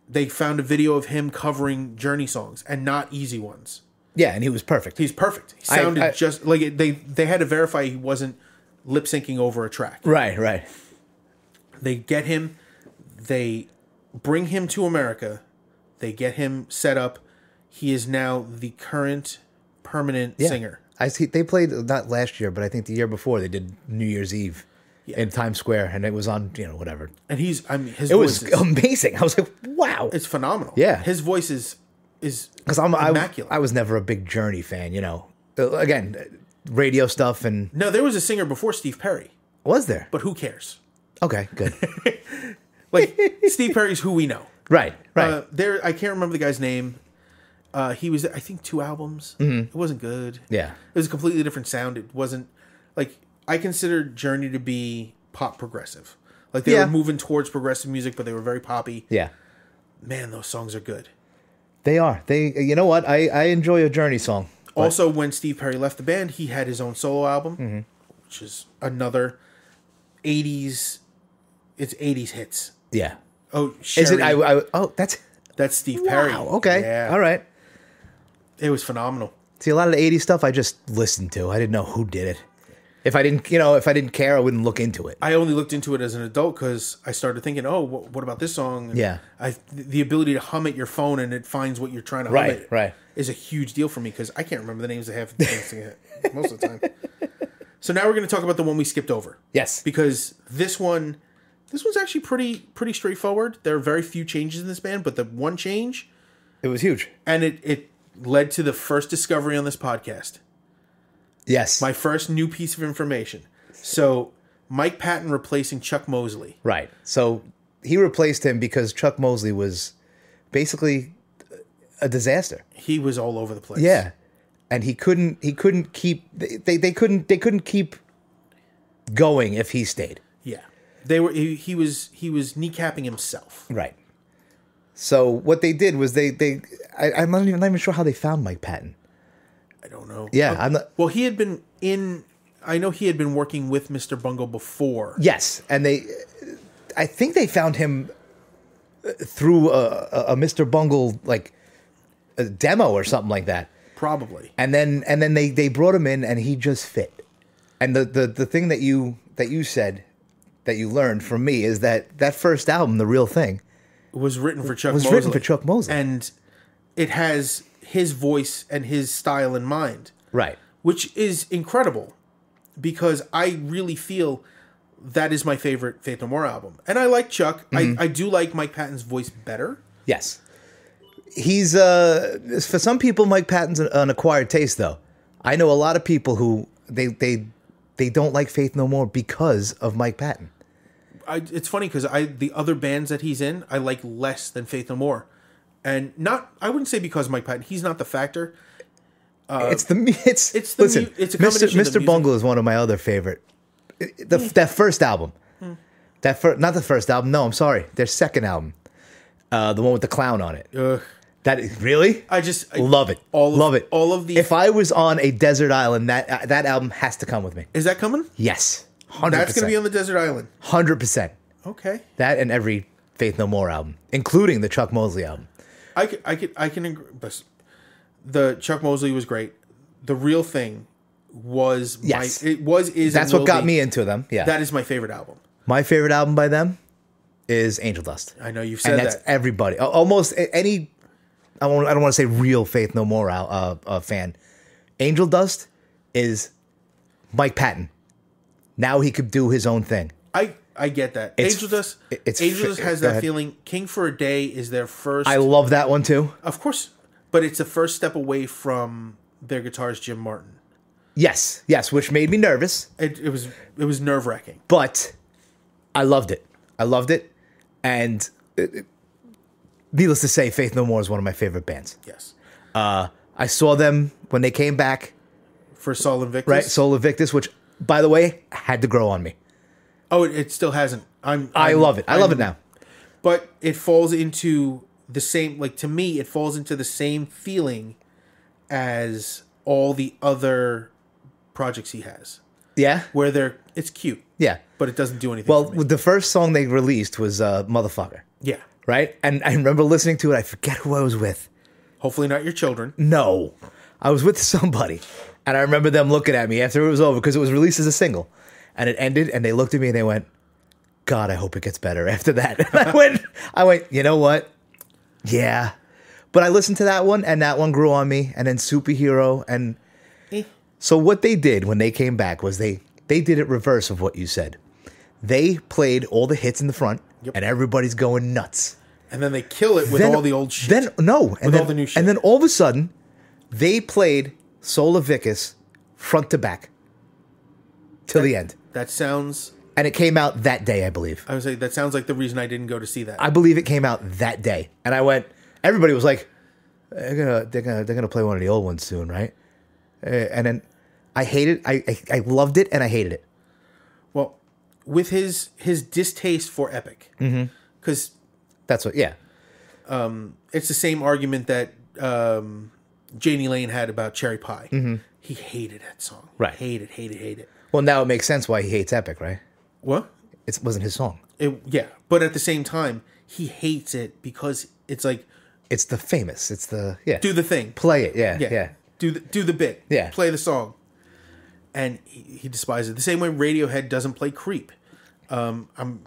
they found a video of him covering journey songs and not easy ones Yeah, and he was perfect. he's perfect he I- sounded I- just like it, they they had to verify he wasn't lip syncing over a track right. Right. they get him they bring him to america they get him set up he is now the current permanent Yeah. singer I see. They played not last year, but I think the year before they did New Year's Eve in Times Square, and it was on you know whatever. and he's i mean his It voice was is, amazing. I was like, wow. it's phenomenal Yeah. his voice is is Because I'm I, immaculate I was never a big Journey fan. You know, Uh, again, radio stuff, and no there was a singer before steve perry was there? but who cares Okay, good. like steve perry's who we know right. Right. Uh, there, I can't remember the guy's name. Uh, he was, I think, two albums. It wasn't good. Mm-hmm. yeah. It was a completely different sound. It wasn't like I considered Journey to be pop progressive. Like they Yeah. were moving towards progressive music, but they were very poppy. Yeah. Man, those songs are good. They are. They. You know what? I I enjoy a Journey song. Also, when Steve Perry left the band, he had his own solo album, Mm-hmm. which is another '80s. It's '80s hits. Yeah. Oh, Is it? I, I. Oh, that's. that's Steve Perry. Wow. Okay. Yeah. All right. It was phenomenal. See, a lot of the '80s stuff I just listened to. I didn't know who did it. If I didn't, you know, if I didn't care, I wouldn't look into it. I only looked into it as an adult because I started thinking, oh, wh- what about this song? And Yeah. I the ability to hum at your phone and it finds what you're trying to hum Right, it right. is a huge deal for me because I can't remember the names of half the things it most of the time. So now we're going to talk about the one we skipped over Yes. because this one, this one's actually pretty pretty straightforward. There are very few changes in this band, but the one change It was huge. and it it led to the first discovery on this podcast. Yes. My first new piece of information. So Mike Patton replacing Chuck Mosley. right. So he replaced him because Chuck Mosley was basically a disaster. He was all over the place. Yeah. And he couldn't. He couldn't keep. They, they, couldn't. They couldn't keep going if he stayed. Yeah, they were. He, he was. He was kneecapping himself. Right. So what they did was they they. I, I'm not even, not even sure how they found Mike Patton. I don't know. Yeah, Uh, I'm not- Well, he had been in. I know he had been working with Mr. Bungle before. Yes, and they, I think they found him uh, through a, a, a Mr. Bungle like a demo or something like that, Probably. and then and then they they brought him in and he just fit. And the the the thing that you that you said that you learned from me is that that first album, the real thing, was written for Chuck. was Mosley. written for Chuck Mosley. and it has his voice and his style in mind, right? which is incredible, because I really feel that is my favorite Faith No More album, and I like Chuck. Mm-hmm. I I do like Mike Patton's voice better. Yes. He's uh for some people Mike Patton's an, acquired taste though. I know a lot of people who they they they don't like Faith No More because of Mike Patton. I, it's funny because I the other bands that he's in I like less than Faith No More, and not I wouldn't say because Mike Patton he's not the factor. it's the it's Uh, it's the listen. mu- it's a Mr. Mr. Bungle is one of my other favorite. The, that first album, that first not the first album. No, I'm sorry, their second album, uh, the one with the clown on it. Ugh. That is really. I just I, Love it. All of, Love it. All of the If I was on a desert island, that uh, that album has to come with me. is that coming? Yes, hundred That's going to be on the desert island. Hundred percent. Okay, That and every Faith No More album, including the Chuck Mosley album. I could I could I can agree. But the Chuck Mosley was great. The real thing was Yes. my it was is That's what got be- me into them. Yeah. That is my favorite album. My favorite album by them is Angel Dust. I know you've and said that's that. everybody. Almost any. I don't. I don't want to say real Faith No More uh, uh, fan. Angel Dust is Mike Patton. Now he could do his own thing. I get that. It's- Angel Dust. it's Angel Dust has that ahead. feeling. King for a Day is their first. I love that one too. of course, but it's the first step away from their guitarist Jim Martin. Yes, yes, which made me nervous, It, it was it was nerve wracking. but I loved it. I loved it, and it, it- needless to say, Faith No More is one of my favorite bands. Yes, uh, I saw them when they came back, for Sol Invictus. right? Soul Victus, which, by the way, had to grow on me. Oh, it, it still hasn't. I'm. I I'm- love it. I love it now. But it falls into the same. Like to me, it falls into the same feeling as all the other projects he has, Yeah, where they're it's cute, yeah. but it doesn't do anything. Well, the first song they released was uh, "Motherfucker," yeah. right? And I remember listening to it. I forget who I was with. Hopefully not your children. No, I was with somebody, and I remember them looking at me after it was over because it was released as a single, and it ended, and they looked at me and they went, "God, I hope it gets better after that." And I went, I went, you know what? Yeah, but I listened to that one, and that one grew on me, and then Superhero, and Eh. so what they did when they came back was they they did it reverse of what you said. They played all the hits in the front, Yep. and everybody's going nuts And then they kill it with then, all the old shit. Then no, and With then, all the new shit. And then all of a sudden, they played Soul of Vicus front to back till the end, that sounds. and it came out that day, I believe. I would say that sounds like the reason I didn't go to see that. I believe it came out that day, and I went. Everybody was like, "They're gonna, they're gonna, they're gonna play one of the old ones soon, right?" Uh, and then I hated, I, I, I loved it, and I hated it. well, with his his distaste for Epic, Mm-hmm. because That's what, yeah, um, it's the same argument that um, Jani Lane had about Cherry Pie. He hated that song. Mm-hmm. Right. Hated, hated, hated. Well, now it makes sense why he hates Epic, right? What? It wasn't his song. It, yeah, but at the same time, he hates it because it's like It's the famous. It's the yeah. do the thing, play it. Yeah, yeah, yeah. do the do the bit, Yeah. play the song, and he, he despises it. The same way Radiohead doesn't play Creep. Um, I'm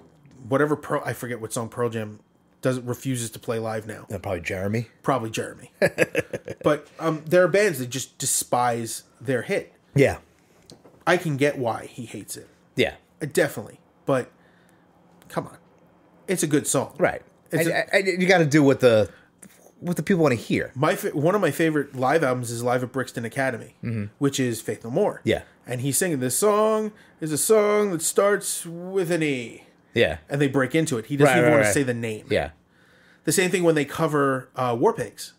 whatever Pearl, I forget what song Pearl Jam does refuses to play live now. Uh, Probably Jeremy. Probably Jeremy, but um, there are bands that just despise their hit. Yeah, I can get why he hates it, yeah. Uh, definitely, but come on, it's a good song, Right. And- a- and you got to do what the what the people want to hear. My one of my favorite live albums is Live at Brixton Academy, which is Faith No More. Mm-hmm. Yeah. and he's singing this song is a song that starts with an E, Yeah. and they break into it. He doesn't Right, even right, want to say the name. Yeah. The same thing when they cover uh, War Pigs.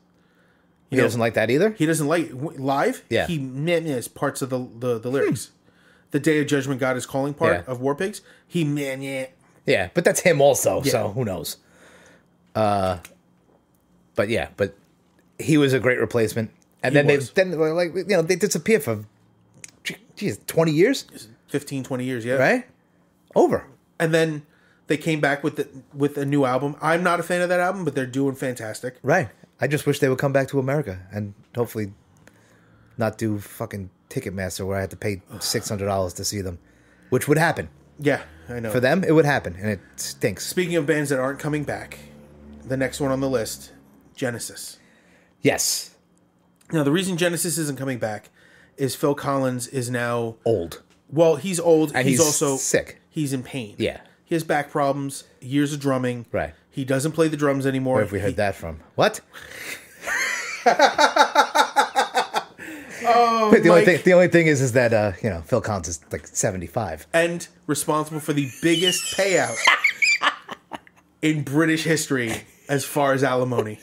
He doesn't like that either. He doesn't like live. Yeah. he meh-mehs parts of the the, the lyrics. The Day of Judgment God is calling part Yeah. of War Pigs. He man yeah. yeah, but that's him also. Yeah. So who knows? Uh, but yeah, but he was a great replacement. And He then they was. then like you know they disappear for, geez, twenty years, 15, 20 years, yeah. right? Over. And then they came back with the with a new album. I'm not a fan of that album, but they're doing fantastic. Right. I just wish they would come back to America and hopefully not do fucking Ticketmaster where I had to pay six hundred dollars to see them, which would happen Yeah, I know. for them. It would happen, and it stinks. Speaking of bands that aren't coming back, the next one on the list, Genesis. Yes, Now, the reason Genesis isn't coming back is Phil Collins is now old. well, he's old And he's, he's also sick. He's in pain. Yeah. He has back problems, years of drumming. Right. He doesn't play the drums anymore. Where have we heard He- that from? What? Oh, But the only thing, the only thing is, is that uh, you know Phil Collins is like seventy five. and responsible for the biggest payout in British history as far as alimony.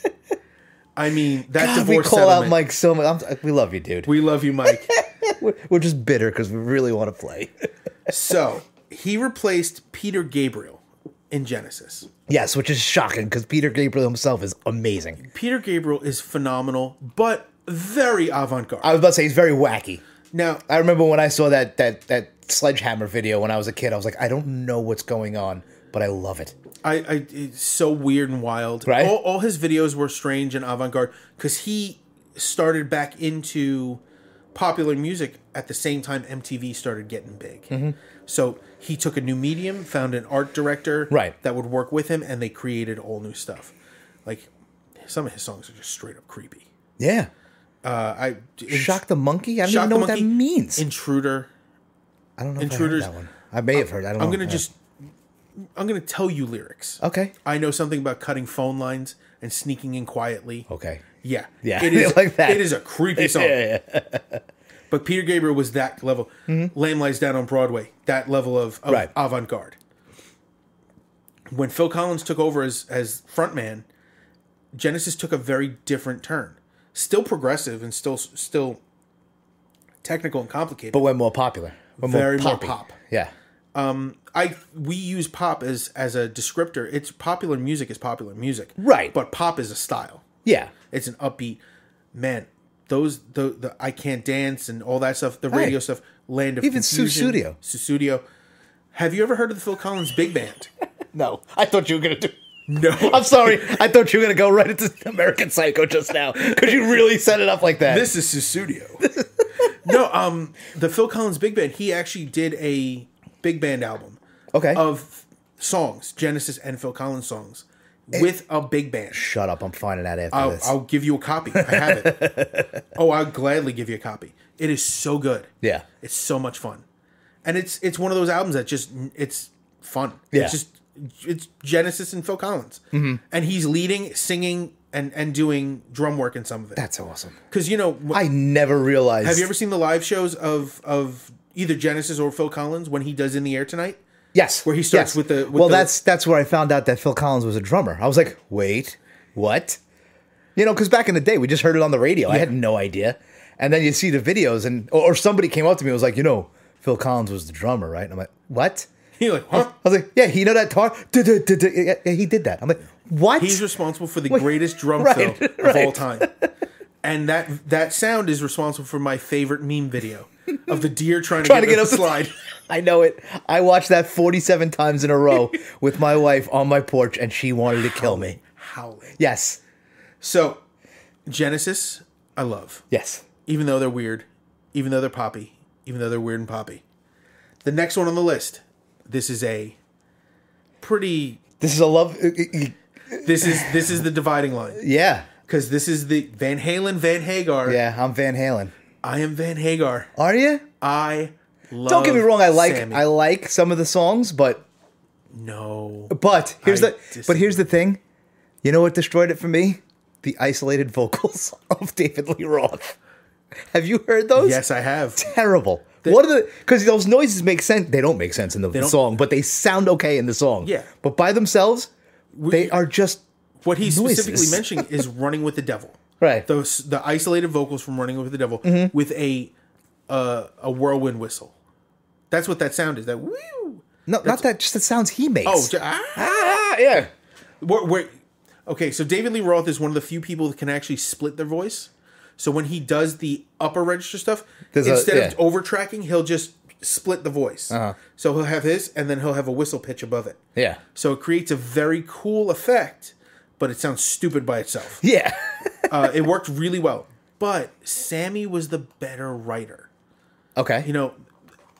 I mean, that God, we call settlement. out Mike so much. I'm, we love you, dude. We love you, Mike. We're, we're just bitter because we really want to play. so he replaced Peter Gabriel in Genesis. yes, which is shocking because Peter Gabriel himself is amazing. Peter Gabriel is phenomenal, but very avant-garde. I was about to say he's very wacky. now, I remember when I saw that that that sledgehammer video when I was a kid. I was like, I don't know what's going on, but I love it. I, I it's so weird and wild. Right? All, all his videos were strange and avant-garde because he started back into popular music at the same time MTV started getting big. Mm-hmm. So he took a new medium, found an art director Right. that would work with him, and they created all new stuff. Like some of his songs are just straight up creepy. Yeah. Uh, I Shock the monkey. I don't even know what that means. Intruder. I don't know. Intruders- If I, heard that one. I may have heard. I don't. I'm gonna just I'm gonna tell you lyrics. Okay. I know something about cutting phone lines and sneaking in quietly. Okay. Yeah, Yeah, It is like that. It is a creepy song. Yeah, yeah. But Peter Gabriel was that level. Lamb Lies Down on Broadway. That level of, of Mm-hmm. Right. avant garde. When Phil Collins took over as as frontman, Genesis took a very different turn. Still progressive and still still technical and complicated. But when more popular. When Very more poppy. pop. Yeah. Um, I we use pop as as a descriptor. It's popular music is popular music. Right. But pop is a style. Yeah. It's an upbeat man. Those the the I can't dance and all that stuff. The radio Right. stuff. Land of Even Confusion, Sussudio. Sussudio. Have you ever heard of the Phil Collins Big Band? No, I thought you were gonna do. No. I'm sorry. I thought you were gonna go right into American Psycho just now because you really set it up like that. This is Sussudio. no, um, the Phil Collins Big Band. He actually did a big band album okay. of songs, Genesis and Phil Collins songs, with a big band. Shut up. I'm finding out after I'll, this. I'll give you a copy. I have it. oh, I'll gladly give you a copy. It is so good. yeah. It's so much fun, and it's it's one of those albums that just it's fun. Yeah. It's just it's Genesis and Phil Collins, mm-hmm. and he's leading, singing, and and doing drum work in some of it. That's awesome. Because you know, wh- I never realized. have you ever seen the live shows of of either Genesis or Phil Collins when he does "In the Air Tonight"? Yes. Where he starts yes. with the- with well, the- that's that's where I found out that Phil Collins was a drummer. I was like, wait, what? You know, because back in the day, we just heard it on the radio. I had no idea. And then you see the videos, and or, or somebody came up to me and was like, you know, Phil Collins was the drummer, right? And I'm like, what? You're like, huh? I was like, yeah, you know that tar? Yeah, he did that. I'm like, what? He's responsible for the Wait, greatest drum right, fill of right. all time. And that that sound is responsible for my favorite meme video of the deer trying to get, to get up the- slide. I know it. I watched that 47 times in a row with my wife on my porch, and she wanted to kill me. Howling. Yes. So, Genesis, I love. Yes. Even though they're weird, even though they're poppy, even though they're weird and poppy. The next one on the list, this is a pretty This is a love. uh, this is this is the dividing line. Yeah. Because this is the Van Halen Van Hagar. Yeah, I'm Van Halen. I am Van Hagar. Are you? I love Don't get me wrong. I like Sammy. I like some of the songs, but no. but here's I the but here's the thing. You know what destroyed it for me? The isolated vocals of David Lee Roth. Have you heard those? Yes, I have. Terrible. what are the? Because those noises make sense. They don't make sense in the song, but they sound okay in the song. Yeah. But by themselves, they are just What he's Noises. specifically mentioning is "Running with the Devil." right. Those the isolated vocals from "Running with the Devil" Mm-hmm. with a uh, a whirlwind whistle. That's what that sound is. That woo. no, not that. Just the sounds he makes. Oh, ah. ah, yeah. Where, where, okay, so David Lee Roth is one of the few people that can actually split their voice. So when he does the upper register stuff, There's a- instead yeah. of over tracking, he'll just split the voice. Uh-huh. So he'll have his, and then he'll have a whistle pitch above it. Yeah. So it creates a very cool effect, but it sounds stupid by itself. Yeah. uh, it worked really well. But Sammy was the better writer. okay. You know,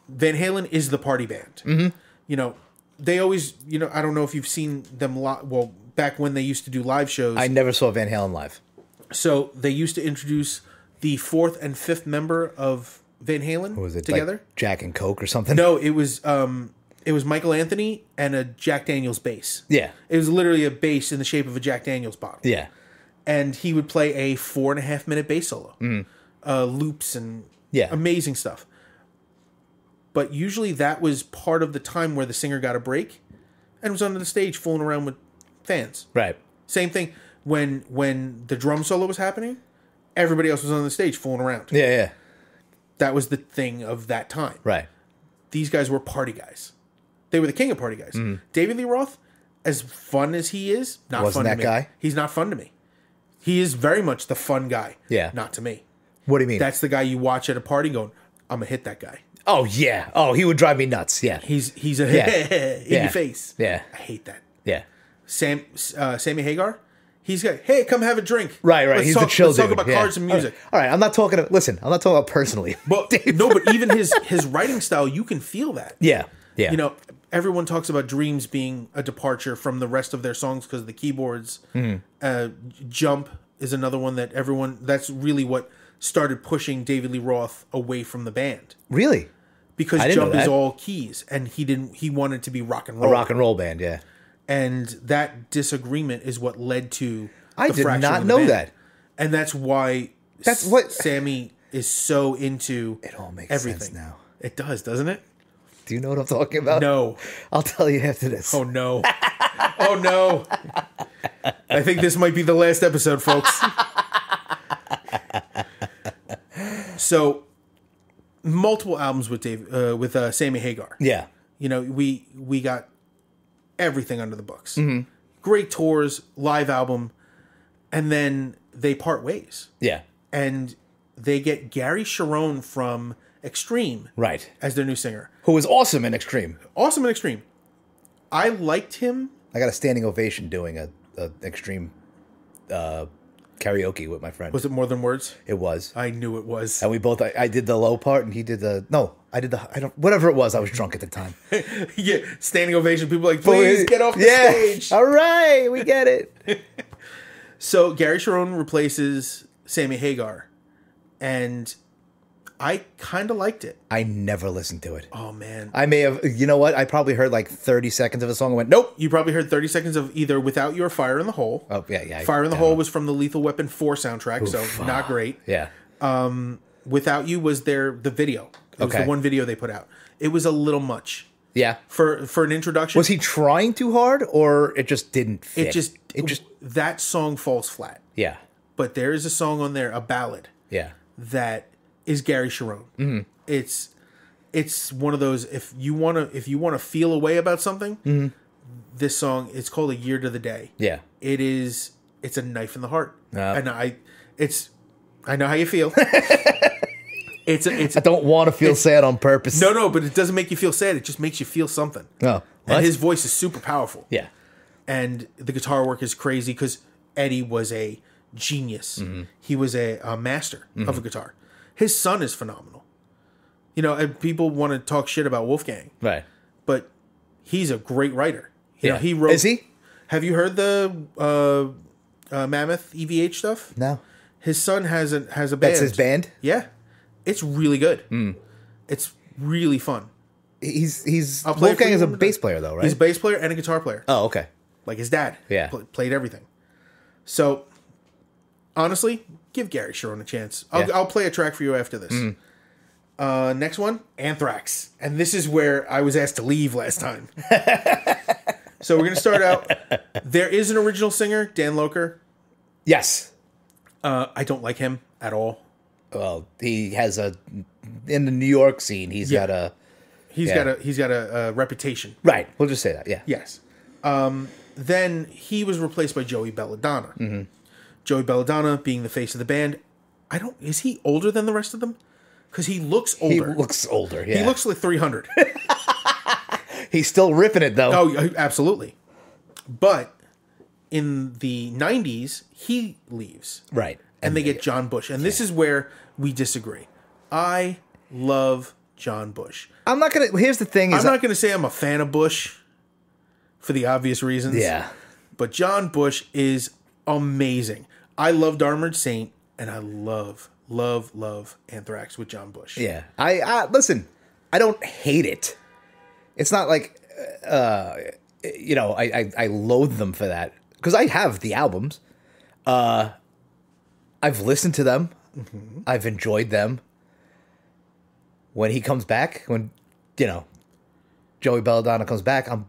Van Halen is the party band. Mm-hmm. You know, they always, you know, I don't know if you've seen them. Li- well, back when they used to do live shows, I never saw Van Halen live. So they used to introduce the fourth and fifth member of Van Halen Was it together. like Jack and Coke or something? no, it was um, it was Michael Anthony and a Jack Daniels bass. Yeah. It was literally a bass in the shape of a Jack Daniels bottle. Yeah. and he would play a four and a half minute bass solo. Mm. uh, loops and Yeah. amazing stuff. But usually that was part of the time where the singer got a break and was under the stage fooling around with fans. Right. Same thing when when the drum solo was happening, everybody else was on the stage fooling around. Yeah, yeah. That was the thing of that time. Right. These guys were party guys. They were the king of party guys. Mm-hmm. David Lee Roth, as fun as he is, not Wasn't fun that to me. guy? He's not fun to me. He is very much the fun guy. Yeah. Not to me. What do you mean? That's the guy you watch at a party going, I'm gonna hit that guy. oh yeah. Oh, he would drive me nuts. Yeah. He's he's a Yeah. in Yeah. your face. Yeah. I hate that. Yeah. Sam uh, Sammy Hagar, he's got hey, come have a drink. Right, right. Let's He's talk, the chill let's dude. talk about yeah. cards and music. All right. I'm not talking. Listen, I'm not talking about personally. But no, but even his his writing style, you can feel that. Yeah. Yeah. You know, everyone talks about Dreams being a departure from the rest of their songs because of the keyboards. Mm-hmm. Uh, Jump is another one that everyone. That's really what started pushing David Lee Roth away from the band really because Jump is all keys, and he didn't. He wanted to be rock and roll. a rock and roll band. Yeah. And that disagreement is what led to. I did not know band. that. and that's why. That's what- Sammy is so into. It all makes everything sense now. It does, doesn't it? Do you know what I'm talking about? No. I'll tell you after this. Oh no. oh no. I think this might be the last episode, folks. so, multiple albums with Dave, uh, with uh, Sammy Hagar. Yeah. You know, we we got everything under the books. Great tours, live album, and then they part ways, Yeah. and they get Gary Cherone from Extreme Right. as their new singer. Who was awesome in Extreme. Awesome in Extreme. I liked him I got a standing ovation doing a, a Extreme uh, karaoke with my friend. Was it more than words? it was. I knew it was. and we both. I, I did the low part, and he did the no. I did the. I don't. Whatever it was, I was drunk at the time. yeah, standing ovation. People like, please get off the yeah. stage. All right, we get it. So Gary Cherone replaces Sammy Hagar, and I kind of liked it. I never listened to it. Oh man, I may have. You know what? I probably heard like thirty seconds of a song and went, nope. you probably heard thirty seconds of either "Without You" or "Fire in the Hole." Oh yeah, yeah. Fire in the Hole know. was from the Lethal Weapon Four soundtrack, so not great. Yeah. Um, "Without You" was their the video. It was Okay. the one video they put out. It was a little much Yeah. for for an introduction. Was he trying too hard, or it just didn't fit? It just It just. that song falls flat. Yeah. But there is a song on there, a ballad Yeah. that is Gary Cherone. Mm-hmm. It's it's one of those if you want to if you want to feel a way about something, Mm-hmm. this song it's called a year to the day. Yeah. It is it's a knife in the heart, Yeah. and I it's I know how you feel. it's a, it's I don't want to feel sad on purpose. no no, but it doesn't make you feel sad. It just makes you feel something. No. And his voice is super powerful. Yeah. and the guitar work is crazy because Eddie was a genius. Mm-hmm. He was a, a master of a guitar. His son is phenomenal. You know, and people want to talk shit about Wolfgang, Right. but he's a great writer. You know, Yeah. he wrote. Is he? Have you heard the uh, uh, Mammoth EVH stuff? No. His son has a has a band. That's his band. Yeah, it's really good. Hmm. It's really fun. He's he's I'll play Wolfgang is a bass player though, right? He's a bass player and a guitar player. oh, okay. like his dad. Yeah. pl- played everything. So, honestly, give Gary Cherone a chance. I'll, Yeah. I'll play a track for you after this. Uh, next one, Anthrax, and this is where I was asked to leave last time. so we're gonna start out. There is an original singer, Dan Loker. Yes. Uh, I don't like him at all. Well, he has a in the New York scene. He's Yeah. got a He's Yeah. got a he's got a, a reputation. right. We'll just say that. Yeah. Yes. Um, then he was replaced by Joey Belladonna. Mm-hmm. Joey Belladonna being the face of the band. I don't. Is he older than the rest of them? Because he looks older. He looks older. Yeah. He looks like three hundred. He's still ripping it though. oh, absolutely. But in the '90s, he leaves, Right. and they get John Bush, and this is where we disagree. I love John Bush. I'm not gonna. Here's the thing: is I'm not going to say I'm a fan of Bush for the obvious reasons. yeah. But John Bush is amazing. I loved Armored Saint, and I love, love, love Anthrax with John Bush. Yeah. I, I listen. I don't hate it. It's not like, uh, you know, I I, I loathe them for that because I have the albums. Uh, I've listened to them. I've enjoyed them. When he comes back, when you know Joey Belladonna comes back, I'm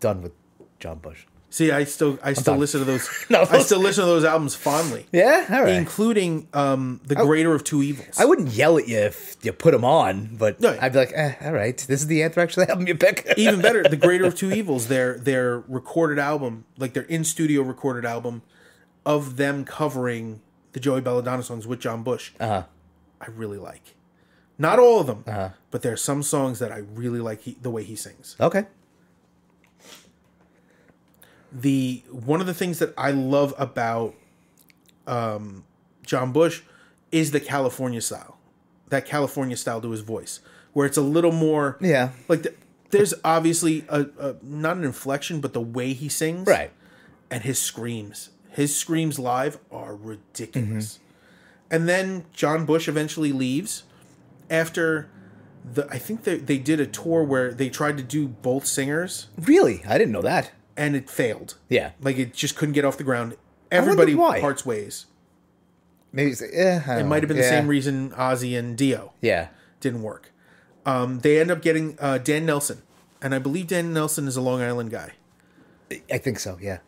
done with John Bush. See, I still I still done. listen to those. No, I still listen to those albums fondly, Yeah, all right. including um, the Greater of Two Evils. I wouldn't yell at you if you put them on, but No. I'd be like, eh, all right, this is the Anthrax album you pick. Even better, the Greater of Two Evils, their their recorded album, like their in studio recorded album, of them covering the Joey Belladonna songs with John Bush. Uh-huh. I really like. Not all of them, but there are some songs that I really like he, the way he sings. okay. the one of the things that I love about um, John Bush is the California style, that California style to his voice, where it's a little more Yeah. Like the, there's obviously a, a not an inflection, but the way he sings, Right. and his screams, his screams live are ridiculous. And then John Bush eventually leaves after the. I think they they did a tour where they tried to do both singers Really? I didn't know that. and it failed. Yeah. Like it just couldn't get off the ground. Everybody parts ways. Maybe it's, eh, It might have been the same reason Ozzy and Dio Yeah. didn't work. Um, they end up getting uh, Dan Nelson, and I believe Dan Nelson is a Long Island guy, I think so, yeah.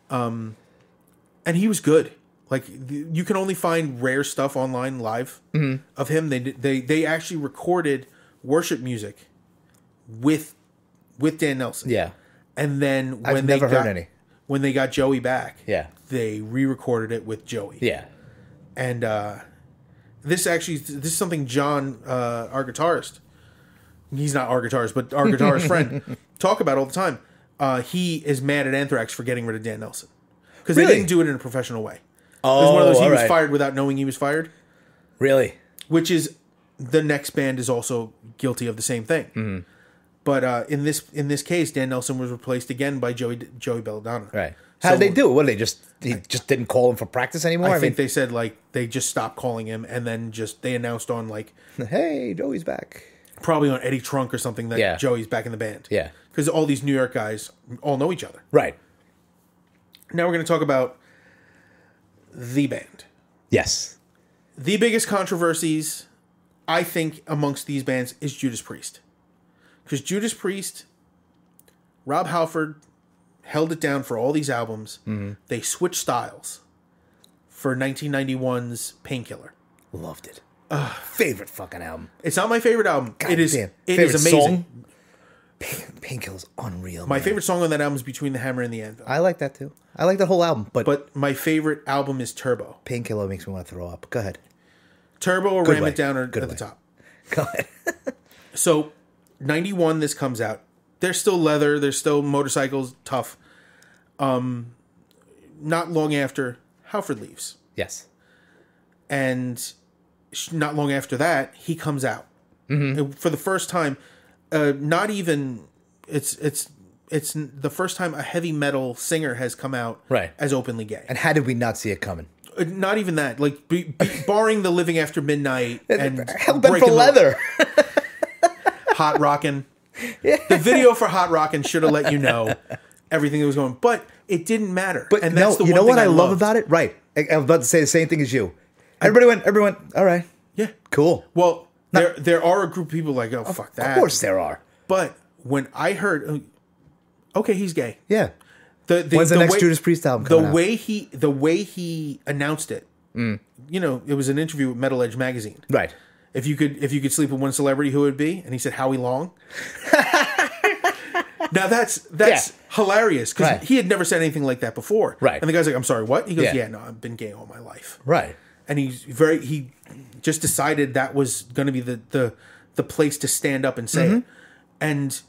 And he was good. Like you can only find rare stuff online live Mm-hmm. of him. They they they actually recorded worship music with with Dan Nelson. yeah. and then when I've they never heard got, any. when they got Joey back, Yeah. they re-recorded it with Joey. Yeah. and uh, this actually this is something John, uh, our guitarist, he's not our guitarist, but our guitarist friend, talk about all the time. Uh, he is mad at Anthrax for getting rid of Dan Nelson because they didn't do it in a professional way. Oh, It was one of those he all was right. fired without knowing he was fired, Really? which is the next band is also guilty of the same thing. Mm-hmm. But uh, in this in this case, Dan Nelson was replaced again by Joey Joey Belladonna. Right. How So- did they do it? What, they just he just didn't call him for practice anymore? I, I, think they said like they just stopped calling him, and then just they announced on like hey, Joey's back. probably on Eddie Trunk or something that Yeah. Joey's back in the band. Yeah. Because all these New York guys all know each other. Right. Now we're going to talk about the band. Yes. The biggest controversies, I think, amongst these bands is Judas Priest. Because Judas Priest, Rob Halford held it down for all these albums. Mm-hmm. They switched styles for 1991's Painkiller. Loved it. Favorite fucking album. It's not my favorite album. it is. damn. It Favorite is amazing. Pain, Painkiller's unreal. My man. favorite song on that album is Between the Hammer and the Anvil. I like that too. I like the whole album, but, But my favorite album is Turbo. Painkiller makes me want to throw up. Go ahead. Turbo or Good Ram way. It Down are Good at the top. Go ahead. So, 91, this comes out. They're still leather. They're still motorcycles, tough. Um, not long after, Halford leaves. yes. And not long after that, he comes out. And For the first time, uh, not even, it's, it's, it's the first time a heavy metal singer has come out Right. as openly gay. And how did we not see it coming? Uh, not even that. Like, be, be, barring the living after midnight and Hell bent for Breaking the- leather. hot rockin'. The video for hot rockin' should have let you know everything that was going, but it didn't matter. But and no, the you one know what thing I, love loved. about it? Right. I, I was about to say the same thing as you. Everybody went. Everyone. All right. Yeah. Cool. Well, there there are a group of people like, oh fuck that. Of course there are. But when I heard, uh, okay, he's gay. Yeah. The, the, When's the next Judas Priest album The out? way he the way he announced it, Mm. you know, it was an interview with Metal Edge magazine. Right. If you could if you could sleep with one celebrity, who would it be? And he said Howie Long. now that's that's Yeah. hilarious because Right. he had never said anything like that before. Right. And the guy's like, "I'm sorry, what?" He goes, Yeah. "Yeah, no, I've been gay all my life." Right. And he's very he just decided that was going to be the the the place to stand up and say Mm-hmm. it. And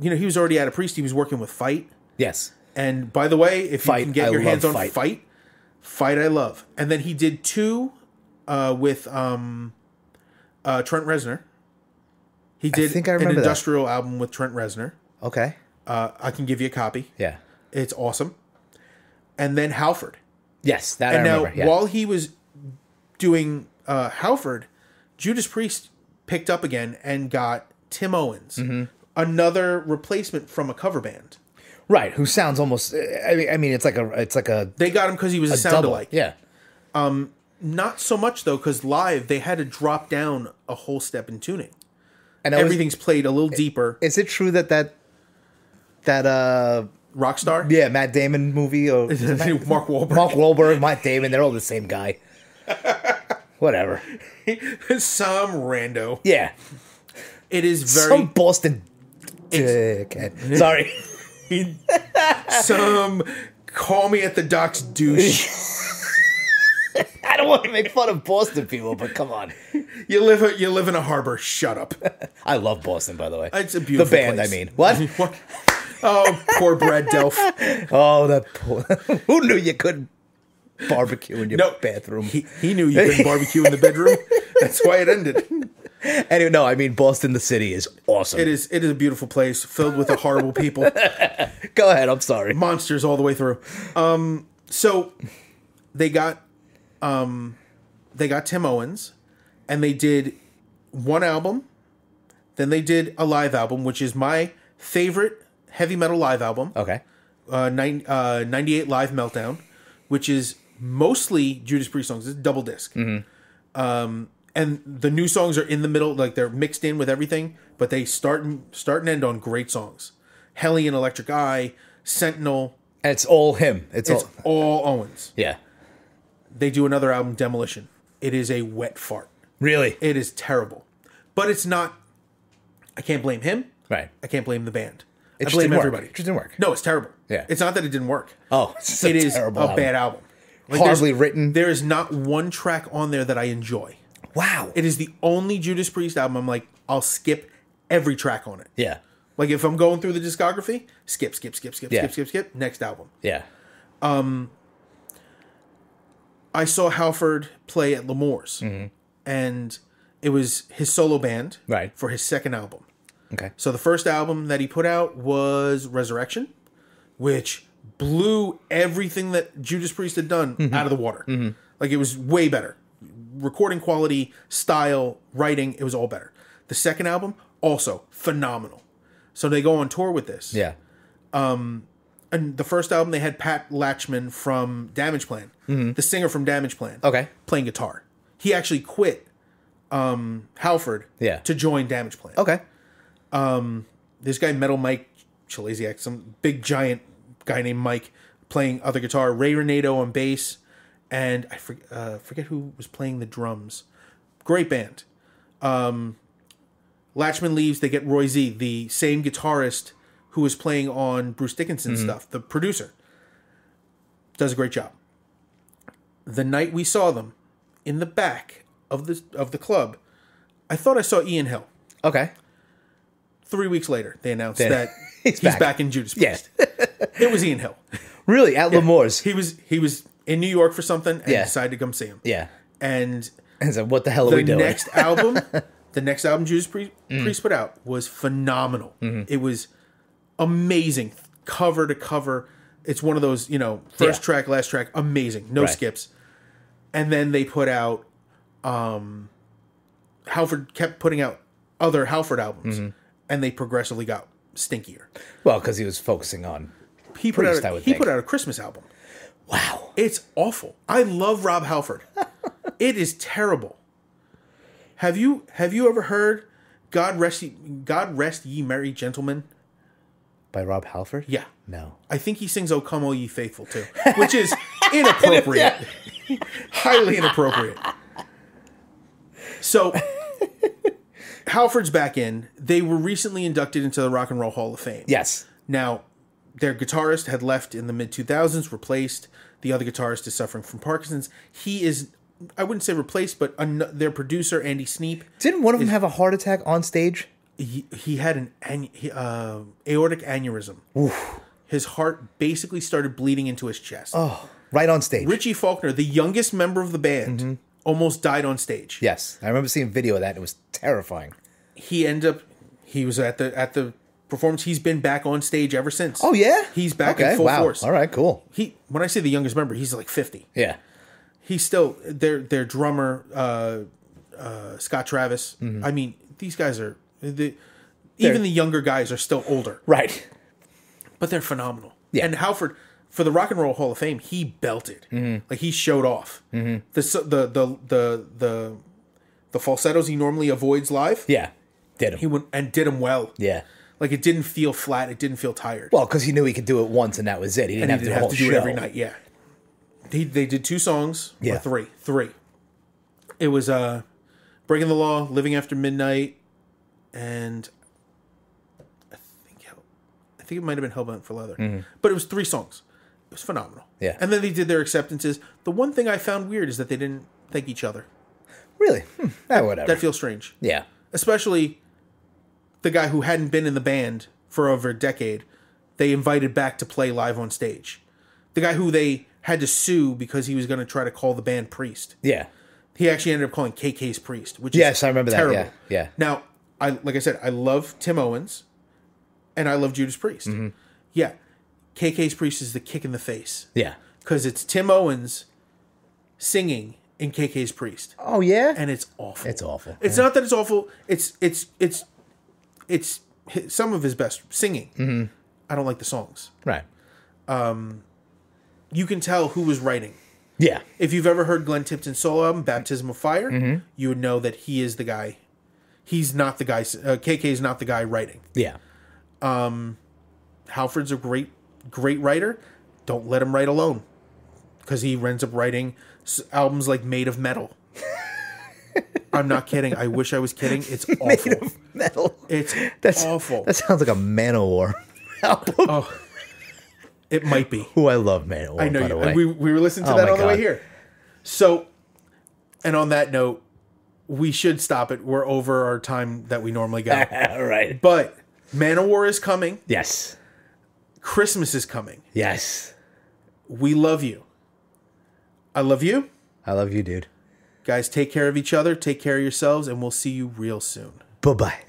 you know, he was already at a priest. He was working with Fight. Yes. And by the way, if Fight, you can get I your hands on Fight. Fight, Fight I love. And then he did two uh, with um, uh, Trent Reznor. He did I think I an remember that. industrial album with Trent Reznor. Okay. Uh, I can give you a copy. Yeah. It's awesome. And then Halford. Yes. That And I now, remember. Yeah. while he was doing uh, Halford, Judas Priest picked up again and got Tim Owens, Mm-hmm. Another replacement from a cover band. right. Who sounds almost. I mean. I mean. It's like a. It's like a. They got him because he was a, sound double. alike. Yeah. Not so much though, because live they had to drop down a whole step in tuning. And that was- Everything's played a little deeper. is it true that that that uh Rockstar, yeah Matt Damon movie or Mark Wahlberg, Mark Wahlberg, Matt Damon, they're all the same guy. Whatever. some rando. Yeah. It is very Some Boston dickhead. Sorry. some call me at the docks douche. I don't want to make fun of Boston people, but come on. you live a, you live in a harbor. Shut up. I love Boston, by the way. It's a beautiful. the band, place. I mean. What? Oh, poor Brad Delp. Oh, that poor. Who knew you couldn't barbecue in your No bathroom? He, he knew you couldn't barbecue in the bedroom. That's why it ended. Anyway, no, I mean Boston, the city is awesome. It is it is a beautiful place filled with the horrible people, Go ahead. I'm sorry. monsters all the way through. Um, so they got um, they got Tim Owens, and they did one album. Then they did a live album, which is my favorite heavy metal live album. Okay. uh, nine, uh, 98 Live Meltdown, which is mostly Judas Priest songs. It's a double disk Um, and the new songs are in the middle, like they're mixed in with everything, but they start and, start and end on great songs. Hellion, Electric Eye, Sentinel, And it's all him. It's, it's all. all Owens. Yeah. They do another album, Demolition. It is a wet fart. Really? It is terrible. But it's not, I can't blame him. Right. I can't blame the band. It I blame didn't work. It just didn't work. No, it's terrible. Yeah. It's not that it didn't work. Oh, it's a it is a album. bad album. Like, Horribly written. There is not one track on there that I enjoy. Wow. It is the only Judas Priest album I'm like, I'll skip every track on it. yeah. Like if I'm going through the discography, skip, skip, skip, skip, Yeah. skip, skip, skip. Next album. Yeah. Um I saw Halford play at L'Amour's, mm-hmm. and it was his solo band Right. for his second album. Okay. So the first album that he put out was Resurrection, which blew everything that Judas Priest had done mm-hmm. out of the water. Mm-hmm. Like it was way better. Recording quality, style, writing, it was all better. The second album, also phenomenal. So they go on tour with this. Yeah. Um, And the first album, they had Pat Lachman from Damage Plan, the singer from Damage Plan, Okay. playing guitar. He actually quit um, Halford Yeah. to join Damage Plan. Okay. Um, this guy Metal Mike Chlasciak, some big giant guy named Mike playing other guitar, Ray Renato on bass, and I for, uh, forget who was playing the drums. Great band. Um, Lachman leaves. They get Roy Z, the same guitarist who was playing on Bruce Dickinson's stuff, the producer. Does a great job. The night we saw them in the back of the of the club, I thought I saw Ian Hill. Okay. Three weeks later, they announced Then- that he's he's, back. back. in Judas Yeah. Priest. it was Ian Hill. Really? At L'Amour's? He was he was in New York for something and Yeah. decided to come see him. Yeah. And And so, what the hell are the we doing? next album, the next album Judas Priest, Mm. Priest put out was phenomenal. Mm-hmm. It was amazing, cover to cover. It's one of those you know first Yeah. track, last track, amazing, no Right. skips. And then they put out, um, Halford kept putting out other Halford albums, Mm-hmm. and they progressively got stinkier. well, because he was focusing on. He put Priest, out I a, would he think. put out a Christmas album. Wow. It's awful. I love Rob Halford. it is terrible. Have you have you ever heard God rest ye, God rest ye merry gentlemen? By Rob Halford? Yeah. No. I think he sings "O Come All Ye Faithful" too, which is inappropriate, highly inappropriate. So, Halford's back in. They were recently inducted into the Rock and Roll Hall of Fame. Yes. Now, their guitarist had left in the mid 2000s, replaced. The other guitarist is suffering from Parkinson's. He is, I wouldn't say replaced, but an- their producer, Andy Sneap, Didn't one of them have a heart attack on stage? he, he had an an- he- uh, aortic aneurysm. His heart basically started bleeding into his chest. Oh, right on stage. Richie Faulkner, the youngest member of the band, almost died on stage. yes. I remember seeing video of that. It was terrifying. He ended up, he was at the at the performance. He's been back on stage ever since. Oh, yeah? He's back okay. in full wow. force. All right, cool. He when I say the youngest member, he's like fifty. Yeah. he's still their their drummer uh, uh, Scott Travis. Mm-hmm. I mean, these guys are the, even the younger guys are still older, Right. but they're phenomenal. Yeah. And Halford, for the Rock and Roll Hall of Fame, he belted. Mm-hmm. Like he showed off. Mm-hmm. The, the the the the the falsettos he normally avoids live. Yeah, did him. He went and did him well. Yeah. Like it didn't feel flat. It didn't feel tired. Well, because he knew he could do it once and that was it. He didn't and have he to do didn't the have to do show it every night. Yeah. He, they did two songs. Yeah. Or three. Three. It was uh, Breaking the Law, Living After Midnight, and I think I think it might have been Hellbound for Leather. But it was three songs. It was phenomenal. Mm-hmm. Yeah. And then they did their acceptances. The one thing I found weird is that they didn't thank each other. Really? Hmm. Ah, whatever. That feels strange. yeah. Especially the guy who hadn't been in the band for over a decade, they invited back to play live on stage. The guy who they had to sue because he was going to try to call the band Priest. Yeah. He actually ended up calling KK's Priest, which Yes, is I remember that, terrible. yeah, yeah. Now, I like I said, I love Tim Owens, and I love Judas Priest. Mm-hmm. Yeah, KK's Priest is the kick in the face Yeah. because it's Tim Owens singing in KK's Priest Oh yeah. and it's awful. It's awful. It's not that it's awful. It's it's it's it's some of his best singing. Mm-hmm. I don't like the songs. right. You can tell who was writing. Yeah. If you've ever heard Glenn Tipton's solo album, "Baptism of Fire," Mm-hmm. you would know that he is the guy. He's not the guy. Uh, KK is not the guy writing. Yeah. Halford's a great, great writer. Don't let him write alone, because he ends up writing albums like "Made of Metal." I'm not kidding. I wish I was kidding. It's awful. Metal. It's That's awful. That sounds like a Manowar album. Oh. It might be. Who I love Manowar. I know by the you. way. We we were listening to Oh that on the way here. So, and on that note, we should stop it. We're over our time that we normally go. All right. but Manowar is coming. Yes. Christmas is coming. Yes. We love you. I love you. I love you, dude. Guys, take care of each other. Take care of yourselves, and we'll see you real soon. Bye bye.